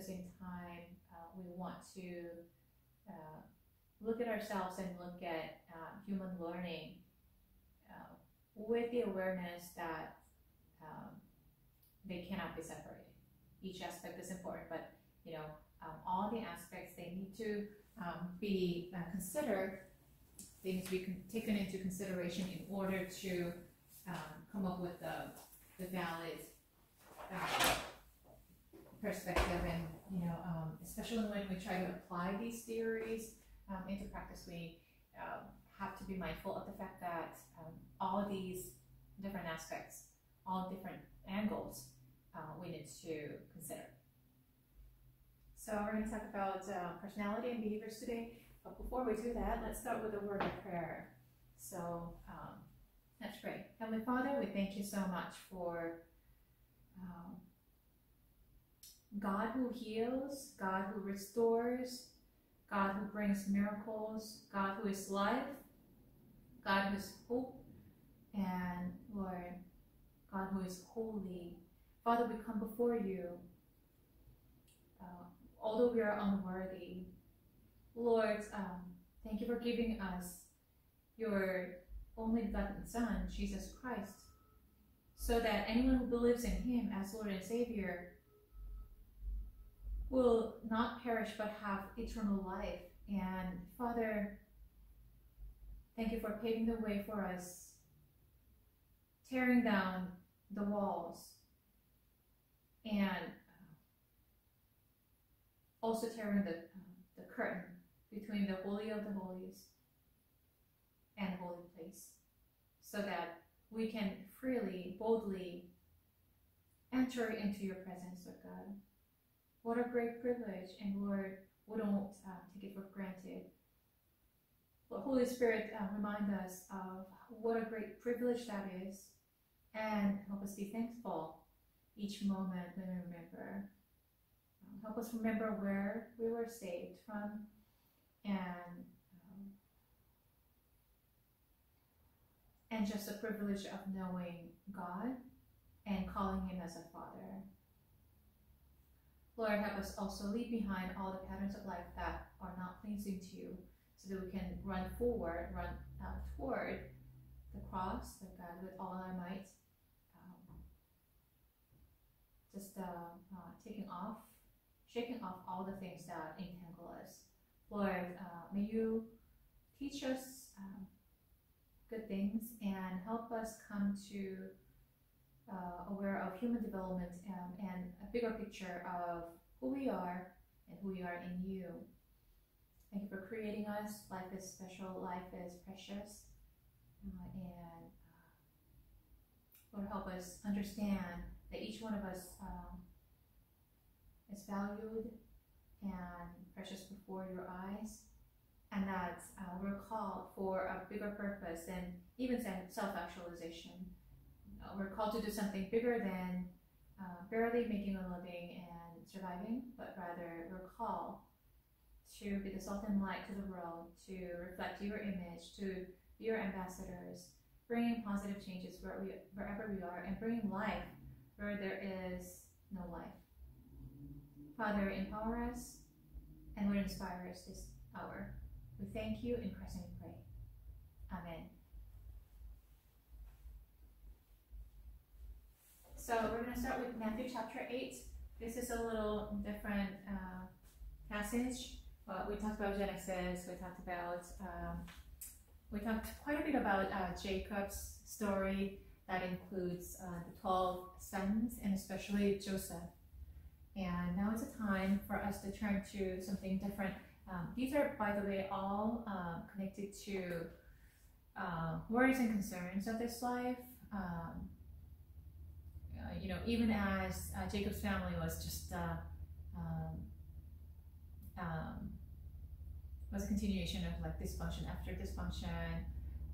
the same time, uh, we want to uh, look at ourselves and look at uh, human learning uh, with the awareness that um, they cannot be separated. Each aspect is important, but you know, um, all the aspects they need to um, be uh, considered. They need to be taken into consideration in order to um, come up with the, the valid uh, perspective and you know um, especially when we try to apply these theories um, into practice we um, have to be mindful of the fact that um, all these different aspects all different angles uh, we need to consider. So we're going to talk about uh, personality and behaviors today but before we do that let's start with a word of prayer. So um, let's pray heavenly father we thank you so much for um, God who heals, God who restores, God who brings miracles, God who is life, God who is hope, and Lord, God who is holy. Father, we come before you, uh, although we are unworthy. Lord, um, thank you for giving us your only begotten Son, Jesus Christ, so that anyone who believes in him as Lord and Savior will not perish but have eternal life. And Father, thank you for paving the way for us, tearing down the walls, and uh, also tearing the, uh, the curtain between the Holy of the Holies and Holy Place, so that we can freely, boldly enter into your presence, Lord God. What a great privilege, and Lord, we don't uh, take it for granted. But Holy Spirit, uh, remind us of what a great privilege that is, and help us be thankful each moment when we remember. Um, help us remember where we were saved from, and um, and just the privilege of knowing God and calling Him as a Father. Lord, help us also leave behind all the patterns of life that are not pleasing to you so that we can run forward, run uh, toward the cross God with all our might. Um, just uh, uh, taking off, shaking off all the things that entangle us. Lord, uh, may you teach us um, good things and help us come to uh, aware of human development um, and a bigger picture of who we are and who we are in you. Thank you for creating us. Life is special. Life is precious. Uh, and uh, Lord, help us understand that each one of us um, is valued and precious before your eyes, and that uh, we're called for a bigger purpose and even self-actualization uh, we're called to do something bigger than uh, barely making a living and surviving, but rather we're called to be the salt and light to the world, to reflect your image, to be your ambassadors, bringing positive changes where we, wherever we are, and bringing life where there is no life. Father, empower us and would inspire us this hour. We thank you in Christ and pray. Amen. So we're going to start with Matthew chapter 8. This is a little different uh, passage. We talked about Genesis, we talked about, um, we talked quite a bit about uh, Jacob's story that includes uh, the 12 sons and especially Joseph. And now is a time for us to turn to something different. Um, these are, by the way, all uh, connected to uh, worries and concerns of this life. Um, uh, you know, even as uh, Jacob's family was just uh, um, um, was a continuation of like dysfunction after dysfunction,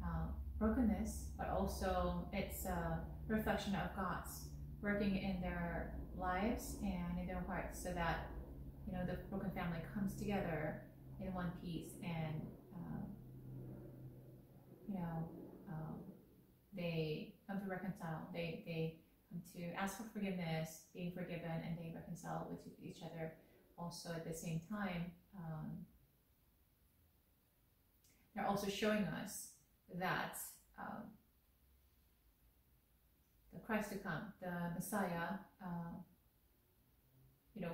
uh, brokenness, but also it's a reflection of God's working in their lives and in their hearts, so that you know the broken family comes together in one piece and um, you know um, they come to reconcile. They they to ask for forgiveness, being forgiven, and they reconcile with each other. Also, at the same time, um, they're also showing us that um, the Christ to come, the Messiah, uh, you know,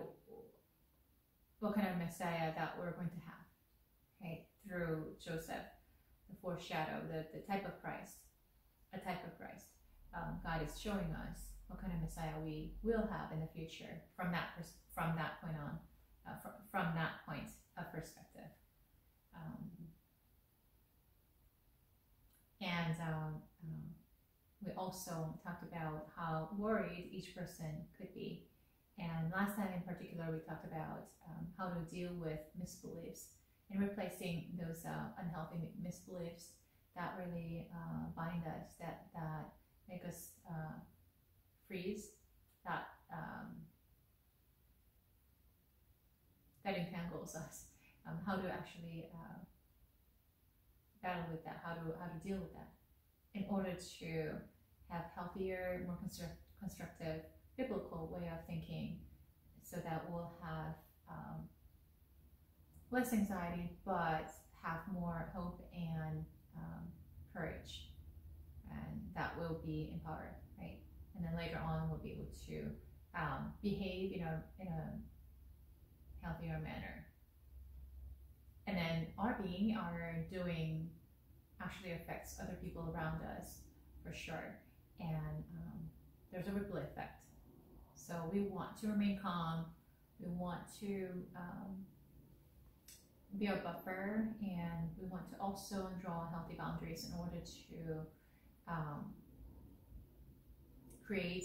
what kind of Messiah that we're going to have, okay, through Joseph, the foreshadow, the, the type of Christ, a type of Christ. Um, God is showing us what kind of Messiah we will have in the future from that pers- from that point on, uh, from, from that point of perspective. Um, and um, um, we also talked about how worried each person could be. And last time in particular, we talked about um, how to deal with misbeliefs and replacing those uh, unhealthy misbeliefs that really uh, bind us, that, that make us uh, freeze, that, um, that entangles us. Um, how to actually uh, battle with that, how to, how to deal with that in order to have healthier, more construct, constructive, biblical way of thinking so that we'll have um, less anxiety but have more hope and um, courage and that will be empowered right and then later on we'll be able to um, behave in a, in a healthier manner. And then our being our doing actually affects other people around us for sure. And um, there's a ripple effect. So we want to remain calm. We want to um, be a buffer. And we want to also draw healthy boundaries in order to um, create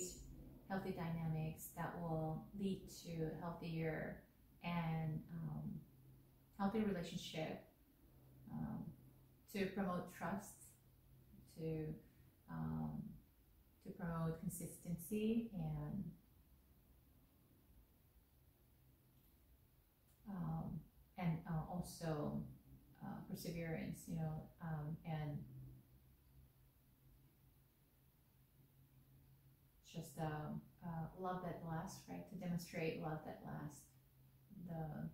healthy dynamics that will lead to healthier and um, healthy relationship um, to promote trust to um, to promote consistency and um, and uh, also uh, perseverance, you know, um, and just um, uh, love that lasts, right? To demonstrate love that lasts, the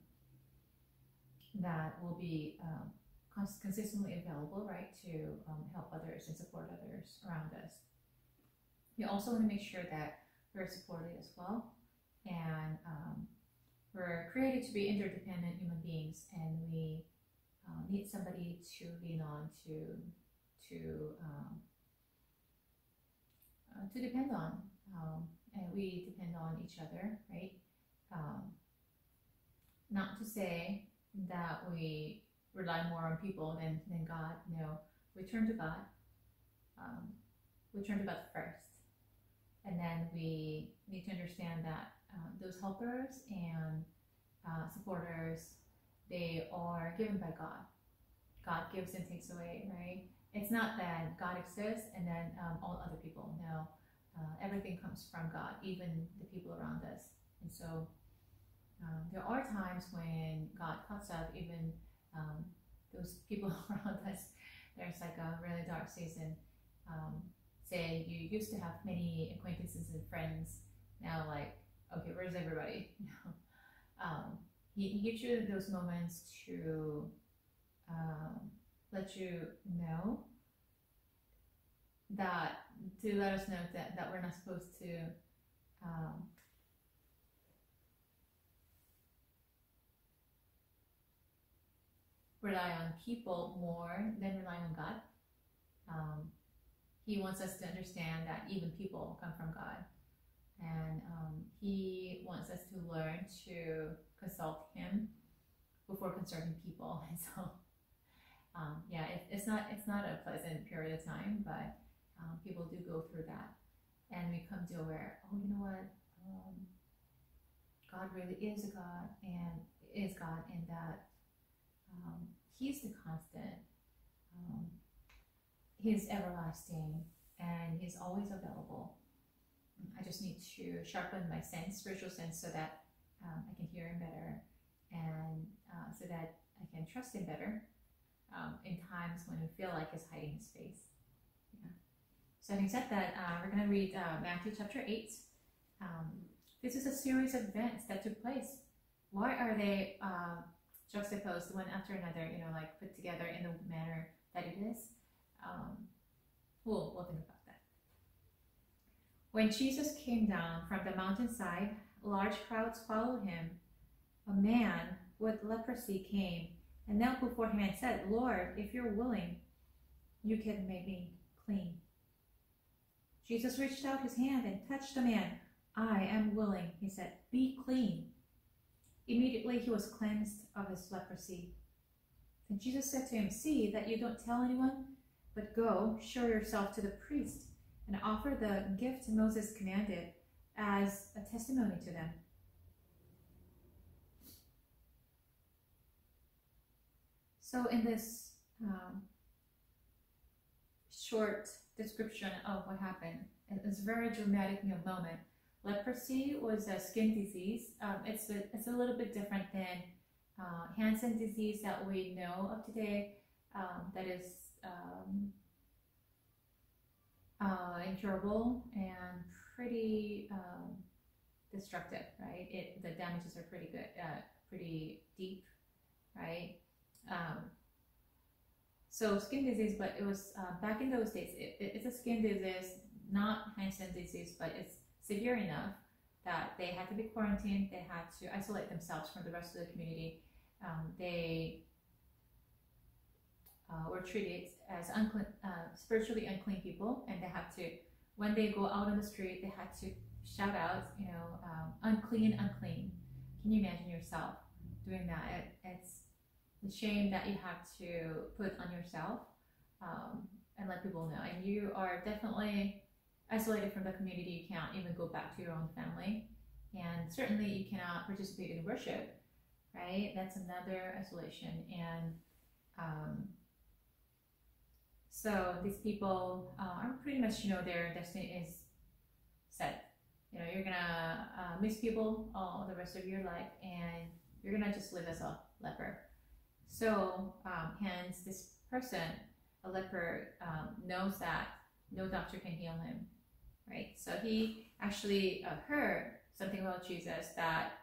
that will be um, cons- consistently available, right, to um, help others and support others around us. We also want to make sure that we're supported as well, and um, we're created to be interdependent human beings, and we um, need somebody to lean on, to to um, uh, to depend on, um, and we depend on each other, right? Um, not to say that we rely more on people than, than God. No, we turn to God. Um, we turn to God first, and then we need to understand that uh, those helpers and uh, supporters, they are given by God. God gives and takes away, right? It's not that God exists and then um, all other people. No, uh, everything comes from God, even the people around us. And so um, there are times when God cuts out even um, those people around us. There's like a really dark season. Um, say you used to have many acquaintances and friends. Now, like, okay, where's everybody? um, he, he gives you those moments to um, let you know that to let us know that, that we're not supposed to um, rely on people more than rely on God. Um, he wants us to understand that even people come from God. And um, he wants us to learn to consult him before consulting people. And so, um, yeah, it, it's not it's not a pleasant period of time, but um, people do go through that, and we come to aware. Oh, you know what? Um, God really is a God, and is God, and that um, He's the constant. Um, he's everlasting, and He's always available. I just need to sharpen my sense, spiritual sense, so that um, I can hear Him better, and uh, so that I can trust Him better um, in times when I feel like He's hiding His face. So having said that, uh, we're going to read uh, Matthew chapter 8. Um, this is a series of events that took place. Why are they uh, juxtaposed one after another, you know, like put together in the manner that it is? Um, we'll, we'll think about that. When Jesus came down from the mountainside, large crowds followed him. A man with leprosy came and knelt before him and said, Lord, if you're willing, you can make me clean. Jesus reached out his hand and touched the man. I am willing, he said, be clean. Immediately he was cleansed of his leprosy. Then Jesus said to him, See that you don't tell anyone, but go, show yourself to the priest, and offer the gift Moses commanded as a testimony to them. So, in this um, short description of what happened, it's very dramatic in a moment. Leprosy was a skin disease. Um, it's, a, it's a little bit different than uh, Hansen disease that we know of today. Um, that is um, uh, incurable and pretty um, destructive, right? It the damages are pretty good, uh, pretty deep, right? So skin disease, but it was uh, back in those days. It, it, it's a skin disease, not Hansen disease, but it's severe enough that they had to be quarantined. They had to isolate themselves from the rest of the community. Um, they uh, were treated as unclean, uh, spiritually unclean people, and they had to, when they go out on the street, they had to shout out, you know, um, unclean, unclean. Can you imagine yourself doing that? It, it's the shame that you have to put on yourself um, and let people know. And you are definitely isolated from the community. You can't even go back to your own family. And certainly you cannot participate in worship, right? That's another isolation. And um, so these people uh, are pretty much, you know, their destiny is set. You know, you're gonna uh, miss people all the rest of your life, and you're gonna just live as a leper. So, um, hence, this person, a leper, um, knows that no doctor can heal him, right? So he actually uh, heard something about Jesus that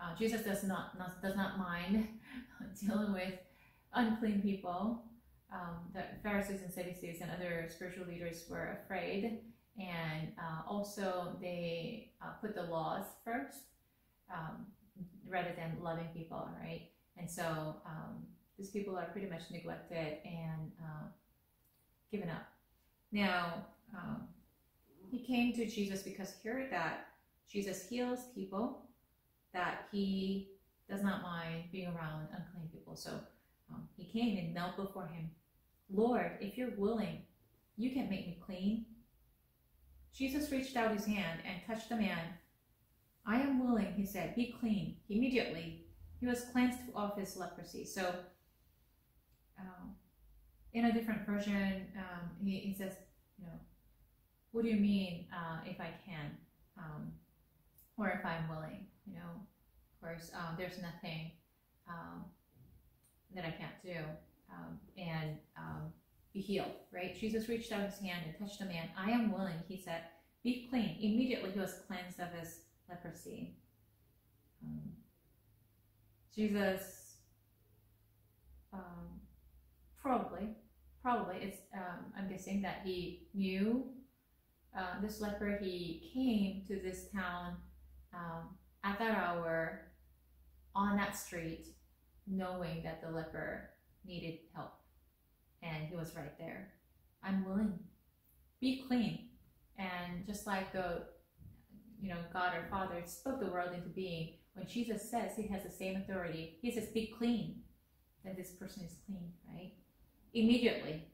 uh, Jesus does not, not does not mind dealing with unclean people. Um, the Pharisees and Sadducees and other spiritual leaders were afraid, and uh, also they uh, put the laws first um, rather than loving people, right? And so um, these people are pretty much neglected and uh, given up. Now, um, he came to Jesus because he heard that Jesus heals people, that he does not mind being around unclean people. So um, he came and knelt before him. Lord, if you're willing, you can make me clean. Jesus reached out his hand and touched the man. I am willing, he said, be clean. Immediately, he was cleansed of his leprosy. So, um, in a different version, um, he, he says, you know, what do you mean uh, if I can? Um, or if I'm willing? You know, of course, uh, there's nothing um, that I can't do. Um, and um, be healed, right? Jesus reached out his hand and touched the man. I am willing, he said, be clean. Immediately he was cleansed of his leprosy. Um, Jesus um, probably, probably, it's, um, I'm guessing that he knew uh, this leper, he came to this town um, at that hour on that street, knowing that the leper needed help. And he was right there. I'm willing. Be clean. And just like the, you know, God our Father spoke the world into being, when Jesus says he has the same authority, he says, be clean, then this person is clean, right? Immediately.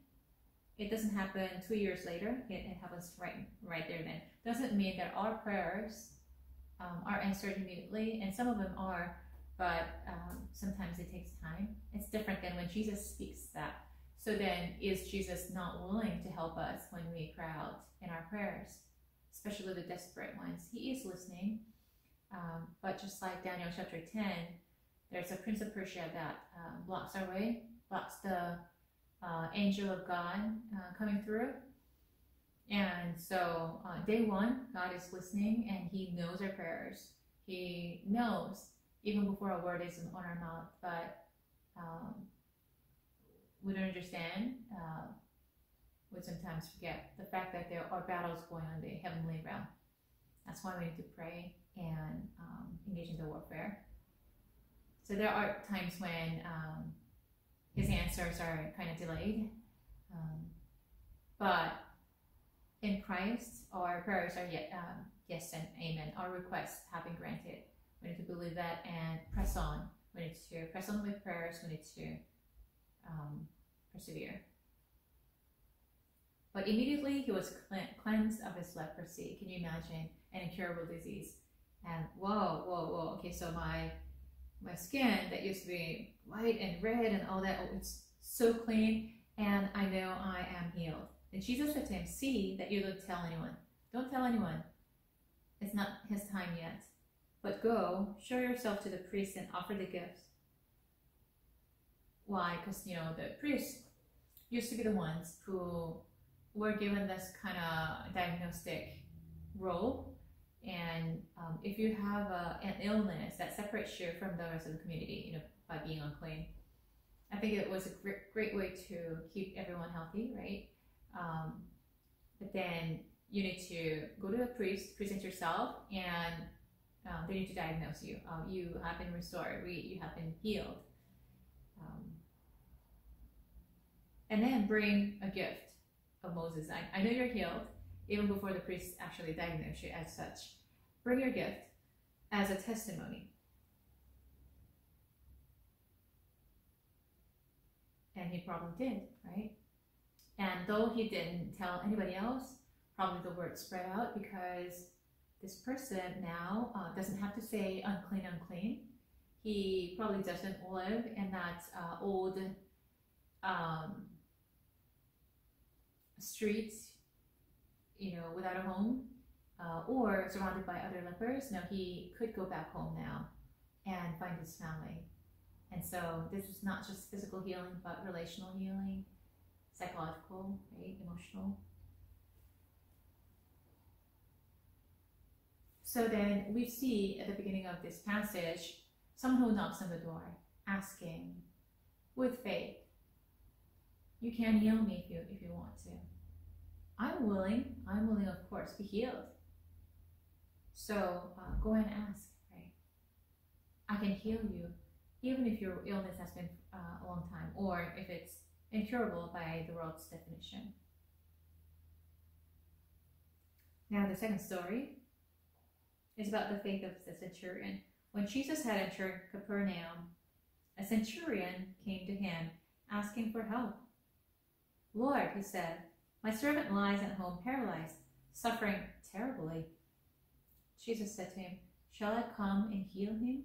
It doesn't happen two years later. It, it happens right, right there then. Doesn't mean that our prayers um, are answered immediately, and some of them are, but um, sometimes it takes time. It's different than when Jesus speaks that. So then, is Jesus not willing to help us when we cry out in our prayers, especially the desperate ones? He is listening, um, but just like Daniel chapter 10, there's a prince of Persia that uh, blocks our way, blocks the uh, angel of God uh, coming through. And so, uh, day one, God is listening and He knows our prayers. He knows even before a word is on our mouth, but um, we don't understand. Uh, we sometimes forget the fact that there are battles going on in the heavenly realm. That's why we need to pray and um, engage in the warfare. So there are times when um, his answers are kind of delayed, um, but in Christ, our prayers are yet um, yes and amen. Our requests have been granted. We need to believe that and press on. We need to press on with prayers. We need to um, persevere. But immediately he was cleansed of his leprosy. Can you imagine an incurable disease? And whoa, whoa, whoa. Okay, so my my skin that used to be white and red and all that, oh, it's so clean, and I know I am healed. And Jesus said to him, See that you don't tell anyone. Don't tell anyone. It's not his time yet. But go, show yourself to the priest and offer the gifts. Why? Because, you know, the priests used to be the ones who were given this kind of diagnostic role. And um, if you have a, an illness that separates you from the rest of the community, you know, by being unclean, I think it was a great, great way to keep everyone healthy, right? Um, but then you need to go to a priest, present yourself, and um, they need to diagnose you. Um, you have been restored. We, you have been healed. Um, and then bring a gift of Moses. I, I know you're healed, even before the priest actually diagnosed you as such. Bring your gift as a testimony. And he probably did, right? And though he didn't tell anybody else, probably the word spread out because this person now uh, doesn't have to say unclean, unclean. He probably doesn't live in that uh, old um, street, you know, without a home uh, or surrounded by other lepers. No, he could go back home now and find his family. And so this is not just physical healing, but relational healing, psychological, right, emotional. So then we see at the beginning of this passage someone who knocks on the door asking with faith, You can heal me if you, if you want to. I'm willing, I'm willing, of course, be healed. So uh, go and ask, right? I can heal you, even if your illness has been uh, a long time, or if it's incurable by the world's definition. Now, the second story is about the faith of the centurion. When Jesus had entered Capernaum, a centurion came to him asking for help. Lord, he said, my servant lies at home paralyzed, suffering terribly. Jesus said to him, Shall I come and heal him?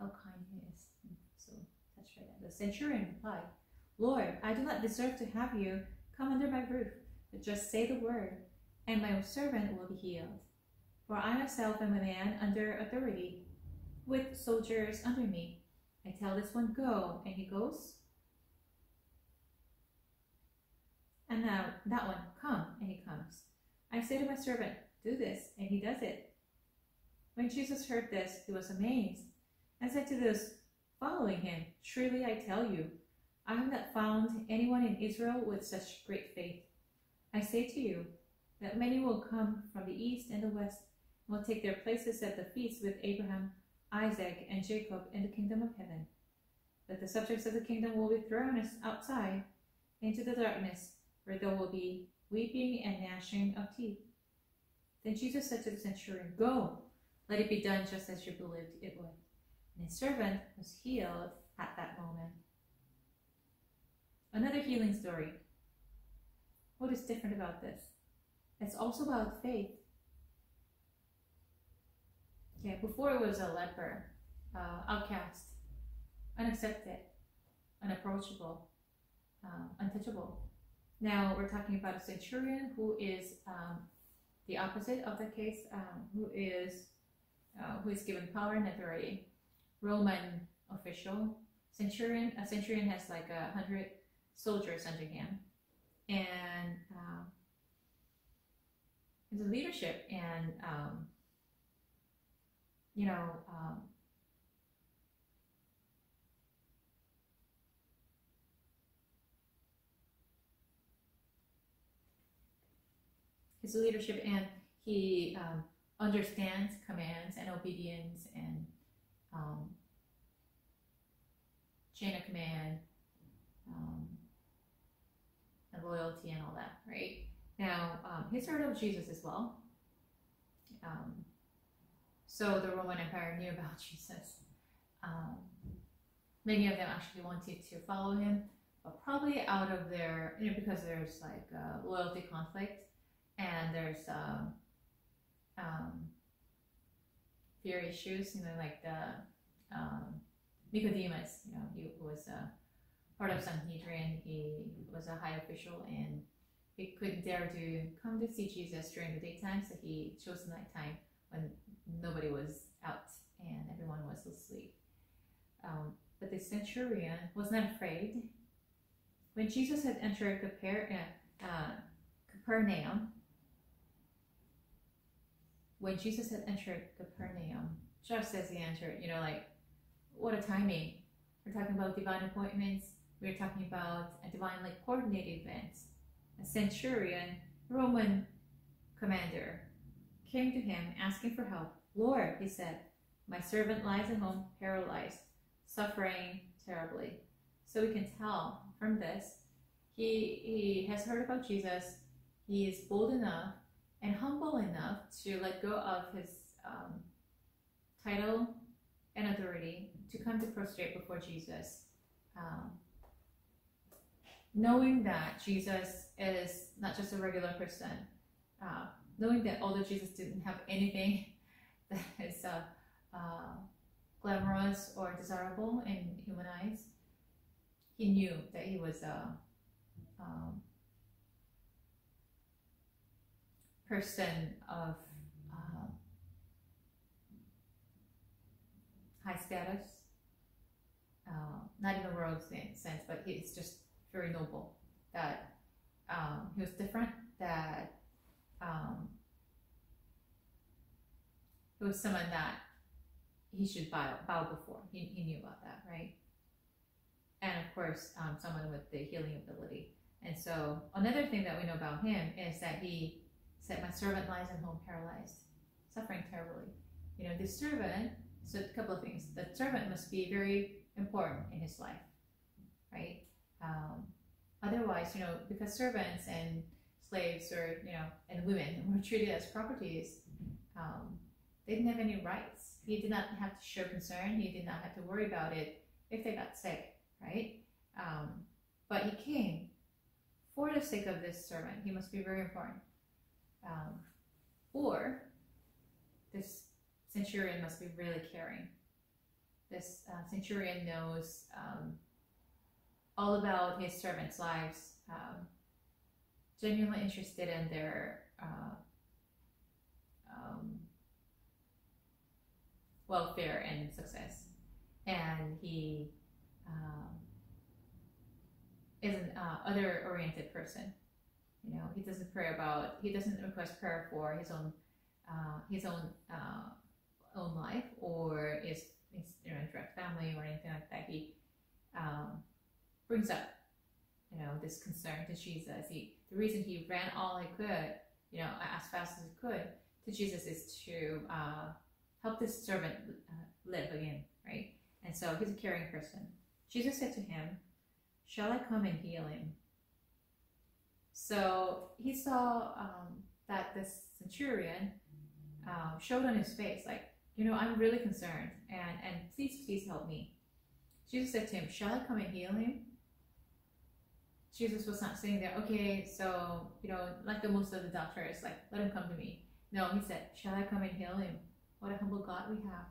How kind he is. So that's right. The centurion replied, Lord, I do not deserve to have you come under my roof, but just say the word, and my servant will be healed. For I myself am a man under authority, with soldiers under me. I tell this one, go, and he goes. And now that one, come, and he comes. I say to my servant, do this, and he does it. When Jesus heard this, he was amazed, and said to those following him, Truly I tell you, I have not found anyone in Israel with such great faith. I say to you, that many will come from the east and the west and will take their places at the feast with Abraham, Isaac, and Jacob in the kingdom of heaven. But the subjects of the kingdom will be thrown outside into the darkness, where there will be weeping and gnashing of teeth. Then Jesus said to the centurion, Go, let it be done just as you believed it would. And his servant was healed at that moment. Another healing story. What is different about this? It's also about faith. Yeah, before it was a leper, uh, outcast, unaccepted, unapproachable, uh, untouchable. Now we're talking about a centurion who is um, the opposite of the case, um, who is uh, who is given power and authority. Roman official centurion. A centurion has like a hundred soldiers under him, and uh, into leadership and um, you know um, his leadership and he um, understands commands and obedience and um, chain of command um, and loyalty and all that, right? Now, um, he's heard of Jesus as well. Um, so the Roman Empire knew about Jesus. Um, many of them actually wanted to follow him, but probably out of their, you know, because there's like loyalty conflict and there's um, um, fear issues, you know, like the um, Nicodemus, you know, he was a part of Sanhedrin, he was a high official and he couldn't dare to come to see Jesus during the daytime, so he chose the nighttime when nobody was out and everyone was asleep. Um, but the centurion was not afraid. When Jesus had entered Caper- uh, uh, Capernaum, when Jesus had entered Capernaum, just as he entered, you know, like, what a timing. We're talking about divine appointments. We're talking about a divinely coordinated event. A centurion, Roman commander, came to him asking for help. Lord, he said, my servant lies at home paralyzed, suffering terribly. So we can tell from this, he, he has heard about Jesus. He is bold enough and humble enough to let go of his um, title and authority to come to prostrate before Jesus, um, knowing that Jesus is not just a regular person, uh, knowing that although Jesus didn't have anything that is uh, uh, glamorous or desirable in human eyes, he knew that he was a uh, um, person of uh, high status, uh, not in a world sense, but it's just very noble that um, he was different, that um, it was someone that he should bow, bow before. He, he knew about that, right? And of course, um, someone with the healing ability. And so another thing that we know about him is that he said, My servant lies at home paralyzed, suffering terribly. You know, this servant, so a couple of things. The servant must be very important in his life, right? Um, otherwise, you know, because servants and slaves or, you know, and women were treated as properties, um, they didn't have any rights. He did not have to show concern. He did not have to worry about it if they got sick, right? Um, but he came for the sake of this servant. He must be very important. Um, or this centurion must be really caring. This uh, centurion knows um, all about his servants' lives, um, genuinely interested in their uh, um, welfare and success. And he um, is an uh, other oriented person. You know, he doesn't pray about, he doesn't request prayer for his own, uh, his own, uh, own life or his, his you know, direct family or anything like that. He um, brings up, you know, this concern to Jesus. He, the reason he ran all he could, you know, as fast as he could to Jesus is to uh, help this servant uh, live again, right? And so he's a caring person. Jesus said to him, Shall I come and heal him? So he saw um, that this centurion um, showed on his face, like, you know, I'm really concerned, and and please, please help me. Jesus said to him, Shall I come and heal him? Jesus was not saying that, okay, so, you know, like the most of the doctors, like, let him come to me. No, he said, Shall I come and heal him? What a humble God we have.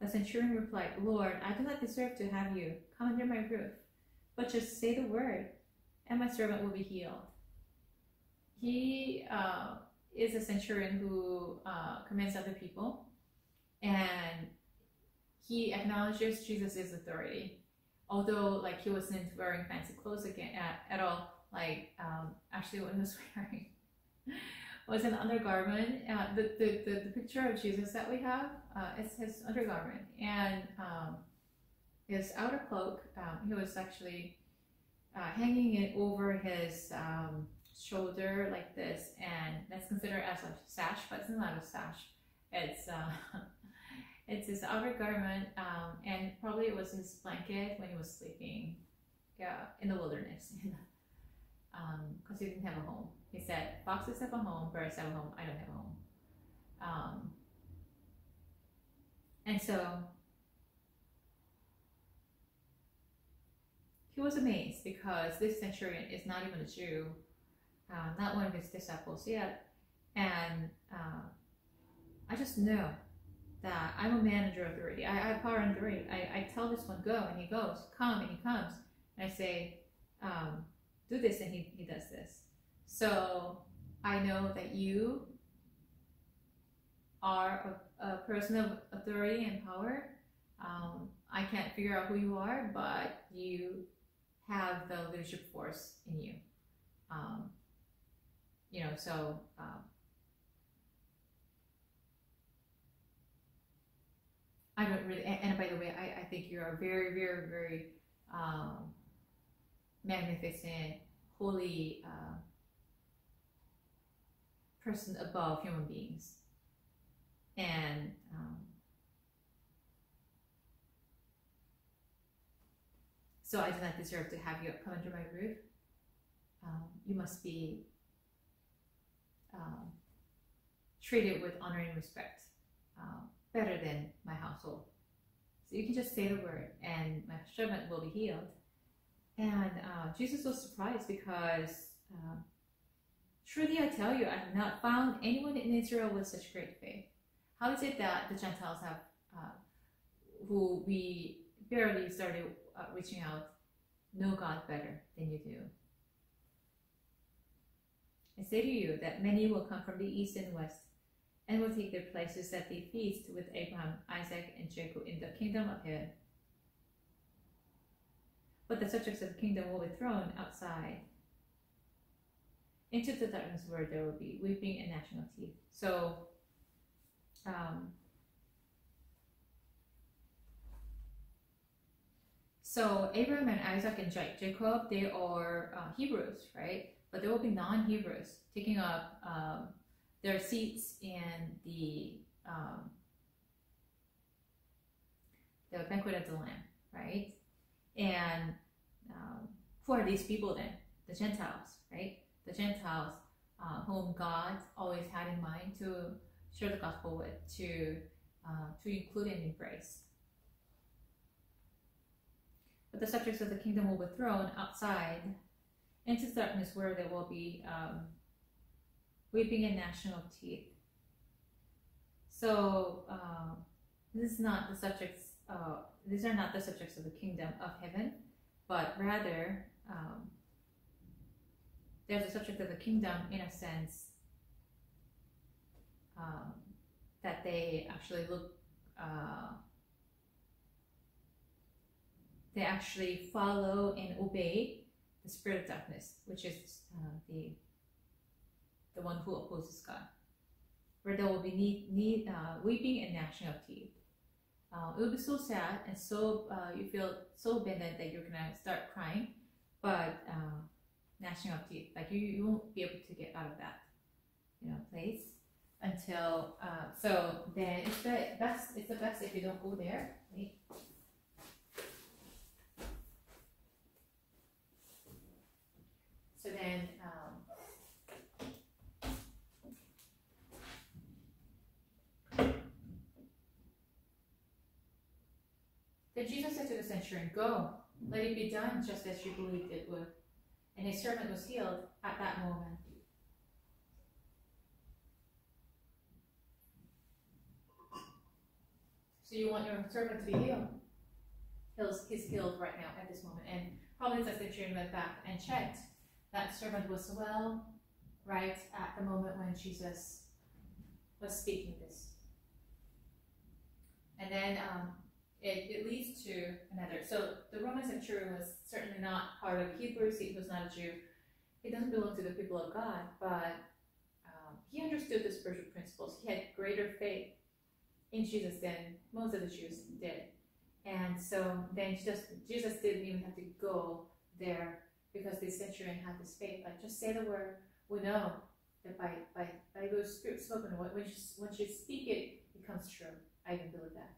The centurion replied, Lord, I do not deserve to have you come under my roof, but just say the word, and my servant will be healed. He uh, is a centurion who uh, commands other people, and he acknowledges Jesus' authority. Although, like, he wasn't wearing fancy clothes again at, at all, like, um, actually, what he was wearing was an undergarment. Uh, the, the, the, the picture of Jesus that we have uh, is his undergarment. And um, his outer cloak, um, he was actually uh, hanging it over his um, shoulder like this. And that's considered as a sash, but it's not a sash. It's uh, it's his outer garment, um, and probably it was his blanket when he was sleeping yeah, in the wilderness. because um, he didn't have a home. He said, foxes have a home, birds have a home, I don't have a home. Um, and so he was amazed because this centurion is not even a Jew, uh, not one of his disciples yet. And uh, I just know that I'm a manager of authority. I, I have power and authority. I, I tell this one go and he goes, come and he comes. And I say, um, do this and he, he does this. So I know that you are a, a person of authority and power. Um, I can't figure out who you are, but you have the leadership force in you. Um, you know, so um, I don't really. And, and by the way, I, I think you are very, very, very um, magnificent, holy uh, person above human beings. And um, so I do not deserve to have you come under my roof. Um, you must be um, treated with honor and respect, uh, better than my household. So you can just say the word, and my servant will be healed. And uh, Jesus was surprised because uh, truly I tell you, I have not found anyone in Israel with such great faith. How is it that the Gentiles have, uh, who we barely started uh, reaching out, know God better than you do? I say to you that many will come from the east and west and will take their places at the feast with Abraham, Isaac, and Jacob in the kingdom of heaven. But the subjects of the kingdom will be thrown outside into the darkness where there will be weeping and gnashing of teeth. So, um, so Abraham and Isaac and Jacob, they are uh, Hebrews, right? But there will be non-Hebrews taking up um, their seats in the um, the banquet of the Lamb, right? And um, who are these people then? The Gentiles, right? The Gentiles uh, whom God always had in mind to share the gospel with, to uh, to include and embrace. But the subjects of the kingdom will be thrown outside into darkness where there will be um, weeping and gnashing of teeth. So uh, this is not the subjects uh, these are not the subjects of the kingdom of heaven, but rather um, they're the subject of the kingdom in a sense um, that they actually look, uh, they actually follow and obey the spirit of darkness, which is uh, the the one who opposes God, where there will be need, need, uh, weeping and gnashing of teeth uh, it will be so sad and so uh, you feel so abandoned that you're gonna start crying, but uh, gnashing of teeth, like you, you won't be able to get out of that, you know, place until. Uh, so then it's the best. It's the best if you don't go there. Right? So then um, Then Jesus said to the centurion, Go, let it be done just as you believed it would. And his servant was healed at that moment. So you want your servant to be healed? He's, he's healed right now at this moment. And probably the centurion went back and checked that servant was well right at the moment when Jesus was speaking this. And then um, it, it leads to another. So the Roman centurion was certainly not part of Hebrews. He was not a Jew. He doesn't belong to the people of God, but um, he understood the spiritual principles. He had greater faith in Jesus than most of the Jews did. And so then just Jesus didn't even have to go there because the centurion had this faith. Like just say the word, we know that by by by the spirit spoken, when you once you speak it, it comes true. I can believe that.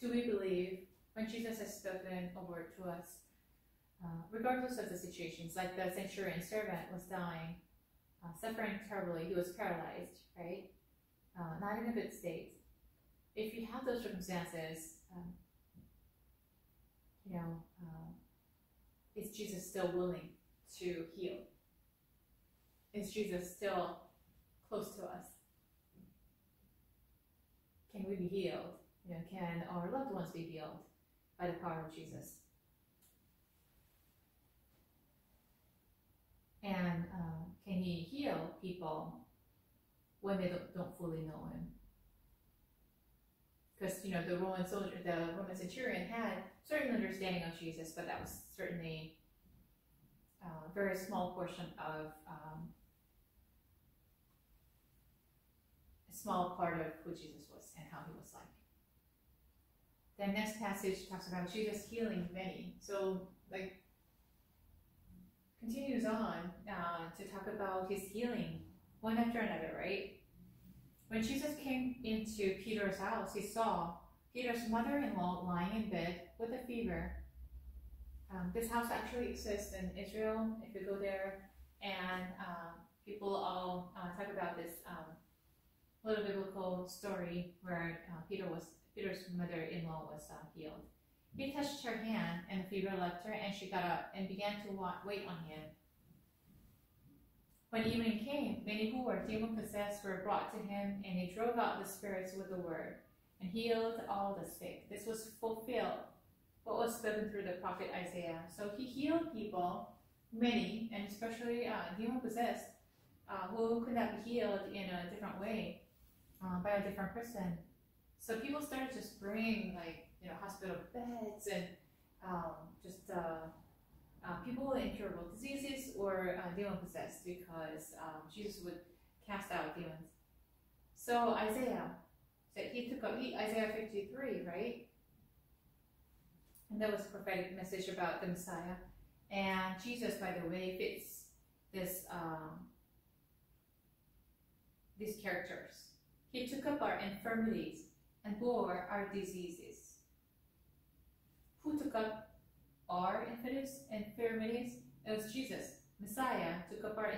Do we believe when Jesus has spoken a word to us, uh, regardless of the situations, like the centurion servant was dying, uh, suffering terribly, he was paralyzed, right? Uh, not in a good state. If you have those circumstances, um, you know, uh, is Jesus still willing to heal? Is Jesus still close to us? Can we be healed? You know, can our loved ones be healed by the power of Jesus? And uh, can he heal people when they don't, don't fully know him? Because you know the Roman soldier, the Roman centurion had certain understanding of Jesus, but that was certainly uh, a very small portion of um, a small part of who Jesus was and how he was like. The next passage talks about Jesus healing many. So, like, continues on uh, to talk about his healing one after another, right? When Jesus came into Peter's house, he saw Peter's mother in law lying in bed with a fever. Um, this house actually exists in Israel, if you go there, and um, people all uh, talk about this um, little biblical story where uh, Peter was Peter's mother-in-law was uh, healed. He touched her hand, and the fever left her, and she got up and began to wait on him. When evening came, many who were demon possessed were brought to him, and he drove out the spirits with the word, and healed all the sick. This was fulfilled, what was spoken through the prophet Isaiah. So he healed people, many, and especially uh, demon possessed, uh, who could not be healed in a different way uh, by a different person. So people started just bringing like you know hospital beds and um, just uh, uh, people with incurable diseases or uh, demon possessed because um, Jesus would cast out demons. So Isaiah said he took up he, Isaiah 53, right? And that was a prophetic message about the Messiah. And Jesus, by the way, fits this um, these characters. He took up our infirmities and bore our diseases. Who took up our infirmities? It was Jesus. Messiah took up our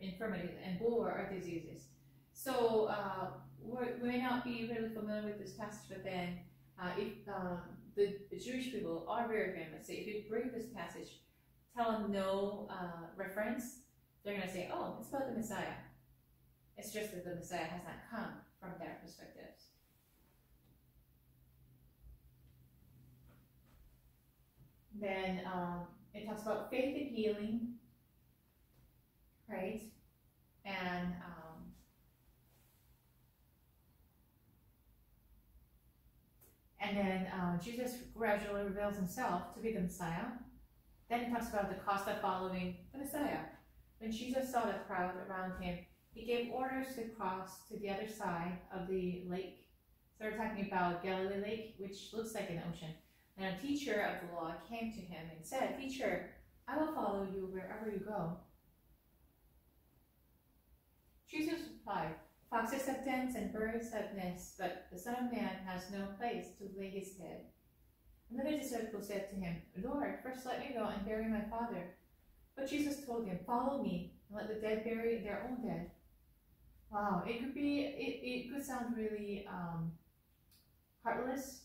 infirmities and bore our diseases. So uh, we may not be really familiar with this passage, but then uh, if um, the Jewish people are very famous, so if you bring this passage, tell them no uh, reference, they're going to say, oh, it's about the Messiah. It's just that the Messiah has not come from their perspectives. Then um, it talks about faith and healing, right? And um, and then uh, Jesus gradually reveals himself to be the Messiah. Then it talks about the cost of following the Messiah. When Jesus saw the crowd around him, he gave orders to cross to the other side of the lake. So we're talking about Galilee Lake, which looks like an ocean. And a teacher of the law came to him and said, Teacher, I will follow you wherever you go. Jesus replied, Foxes have dens and birds have nests, but the Son of Man has no place to lay his head. Another disciple said to him, Lord, first let me go and bury my father. But Jesus told him, Follow me, and let the dead bury their own dead. Wow, it could be, it, it could sound really um, heartless,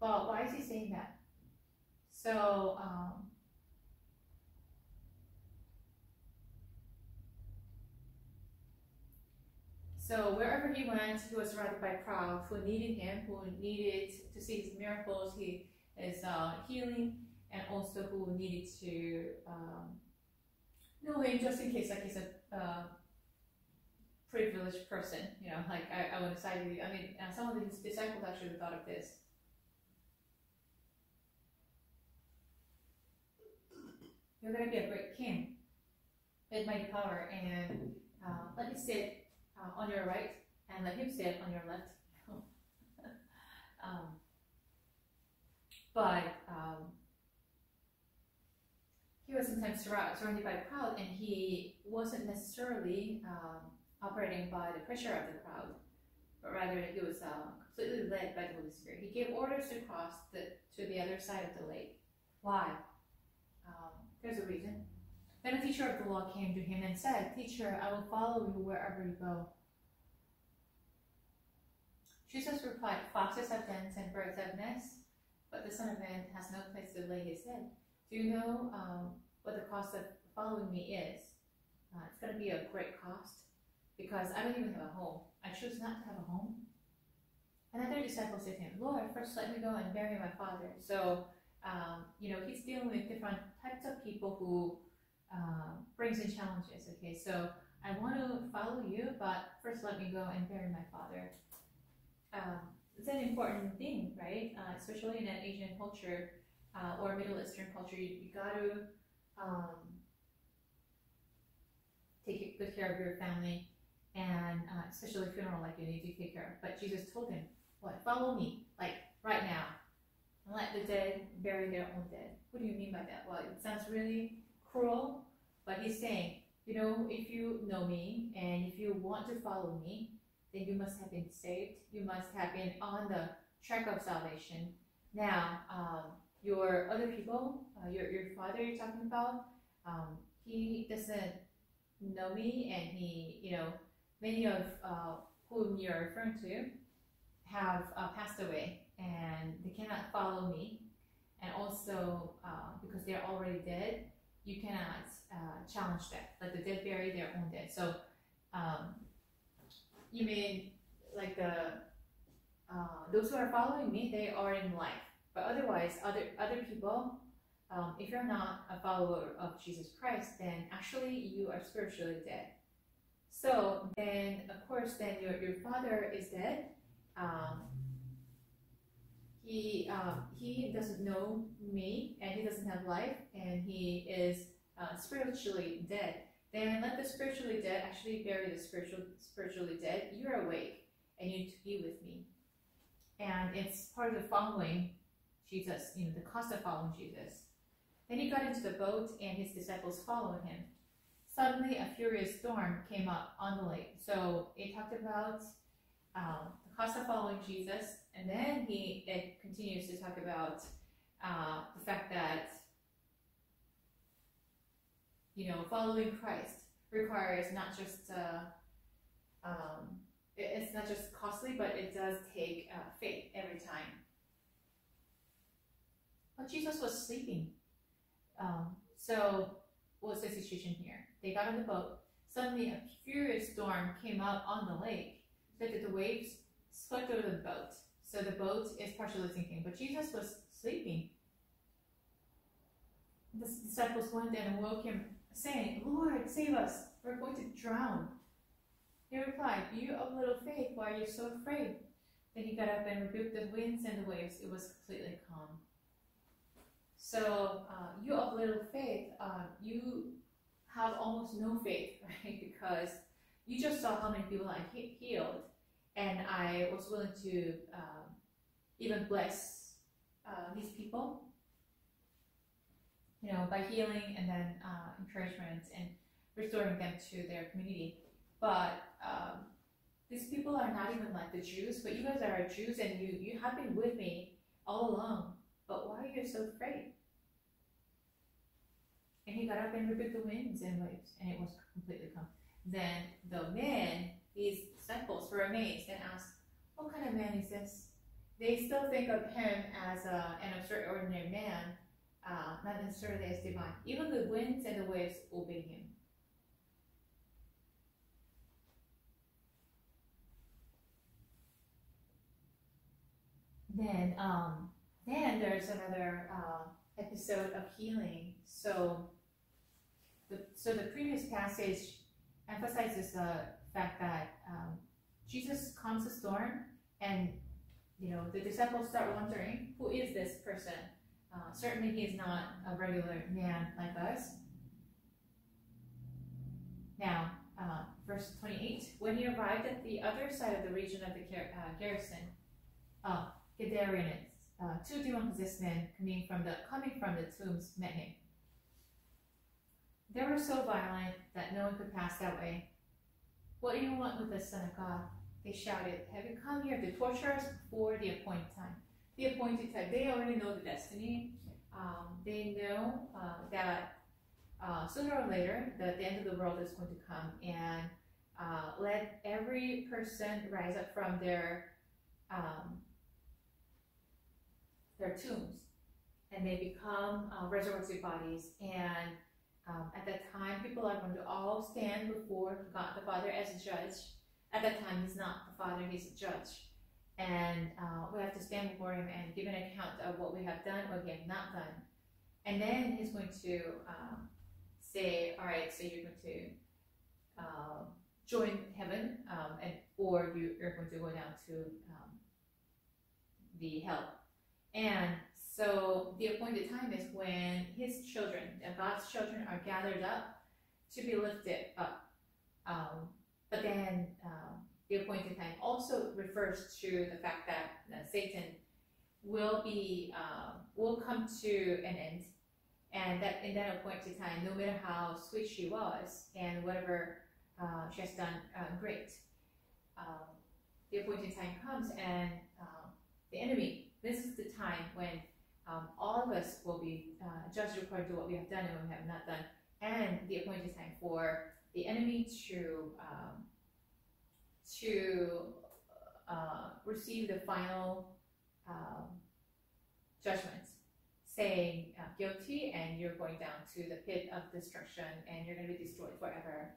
but why is he saying that? So, um, so wherever he went, he was surrounded by crowds who needed him, who needed to see his miracles, he is uh, healing, and also who needed to um, know him just in case, like he's a uh, privileged person, you know, like I, I would you. I mean, uh, some of his disciples actually thought of this. You're going to be a great king with mighty power, and uh, let me sit uh, on your right and let him sit on your left. um, but um, he was sometimes surrounded by a crowd and he wasn't necessarily um, operating by the pressure of the crowd, but rather he was uh, completely led by the Holy Spirit. He gave orders to cross the, to the other side of the lake. Why? There's a reason. Then a teacher of the law came to him and said, Teacher, I will follow you wherever you go. Jesus replied, Foxes have dens and birds have nests, but the Son of Man has no place to lay his head. Do you know um, what the cost of following me is? Uh, it's going to be a great cost because I don't even have a home. I choose not to have a home. Another disciple said to him, Lord, first let me go and bury my father. So, um, you know, he's dealing with different types of people who uh, brings in challenges. Okay, so I want to follow you, but first let me go and bury my father. Um, it's an important thing, right? Uh, especially in an Asian culture uh, or Middle Eastern culture, you, you got to um, take good care of your family, and uh, especially funeral, like you need to take care of. But Jesus told him, "What? Follow me, like right now, let the dead bury their own dead." What do you mean by that? Well, it sounds really cruel, but he's saying, you know, if you know me and if you want to follow me, then you must have been saved. You must have been on the track of salvation. Now, um, your other people, uh, your, your father you're talking about, um, he doesn't know me and he, you know, many of uh, whom you're referring to have uh, passed away and they cannot follow me. And also, uh, because they're already dead, you cannot uh, challenge that. Let the dead bury their own dead. So um, you mean like the uh, those who are following me, they are in life. But otherwise, other other people, um, if you're not a follower of Jesus Christ, then actually you are spiritually dead. So then, of course, then your, your father is dead. Um, he um, he doesn't know me and he doesn't have life and he is uh, spiritually dead. Then let the spiritually dead actually bury the spiritual spiritually dead. You're awake and you need to be with me. And it's part of the following jesus you know the cost of following jesus. Then he got into the boat and his disciples followed him. Suddenly a furious storm came up on the lake. So it talked about um, the cost of following jesus and then he it continues to talk about uh, the fact that you know following Christ requires not just uh, um, it, it's not just costly, but it does take uh, faith every time. But Jesus was sleeping. Um, so what's the situation here? They got on the boat. Suddenly, a furious storm came up on the lake, so that the waves swept over the boat so the boat is partially sinking, but Jesus was sleeping. The disciples went and woke him, saying, Lord, save us, we're going to drown. He replied, You of little faith, why are you so afraid? Then he got up and rebuked the winds and the waves. It was completely calm. So, uh, you of little faith, uh, you have almost no faith, right? Because you just saw how many people I healed, and I was willing to um, even bless uh, these people, you know, by healing and then uh, encouragement and restoring them to their community. But um, these people are not even like the Jews, but you guys are Jews and you, you have been with me all along. But why are you so afraid? And he got up and rebuked the winds and waves, and it was completely calm. Then the men, these disciples, were amazed and asked, What kind of man is this? They still think of him as a, an extraordinary man, uh, not necessarily as divine. Even the winds and the waves obey him. Then, um, then there's another uh, episode of healing. So, the, so the previous passage emphasizes the fact that um, Jesus calms the storm, and you know the disciples start wondering, who is this person? Uh, certainly, he is not a regular man like us. Now, uh, verse 28. When he arrived at the other side of the region of the uh, garrison, uh, Gadarenes, uh, two demon-possessed men coming from the coming from the tombs met him. They were so violent that no one could pass that way. What do you want with us, Son of God? They shouted. Have you come here to torture us before the appointed time? The appointed time. They already know the destiny. Um, they know uh, that uh, sooner or later the, the end of the world is going to come and uh, let every person rise up from their um, their tombs and they become uh, resurrected bodies and um, at that time people are going to all stand before God the Father as a judge at that time he's not the Father he's a judge and uh, we have to stand before him and give an account of what we have done or we have not done and then he's going to um, say all right so you're going to um, join heaven um, and or you, are going to go down to um, the hell and so the appointed time is when his children, God's children, are gathered up to be lifted up. Um, but then um, the appointed time also refers to the fact that uh, Satan will be um, will come to an end, and that in that appointed time, no matter how sweet she was and whatever uh, she has done uh, great, um, the appointed time comes and the enemy. This is the time when um, all of us will be uh, judged according to what we have done and what we have not done, and the appointed time for the enemy to um, to uh, receive the final um, judgment, saying uh, guilty, and you're going down to the pit of destruction, and you're going to be destroyed forever.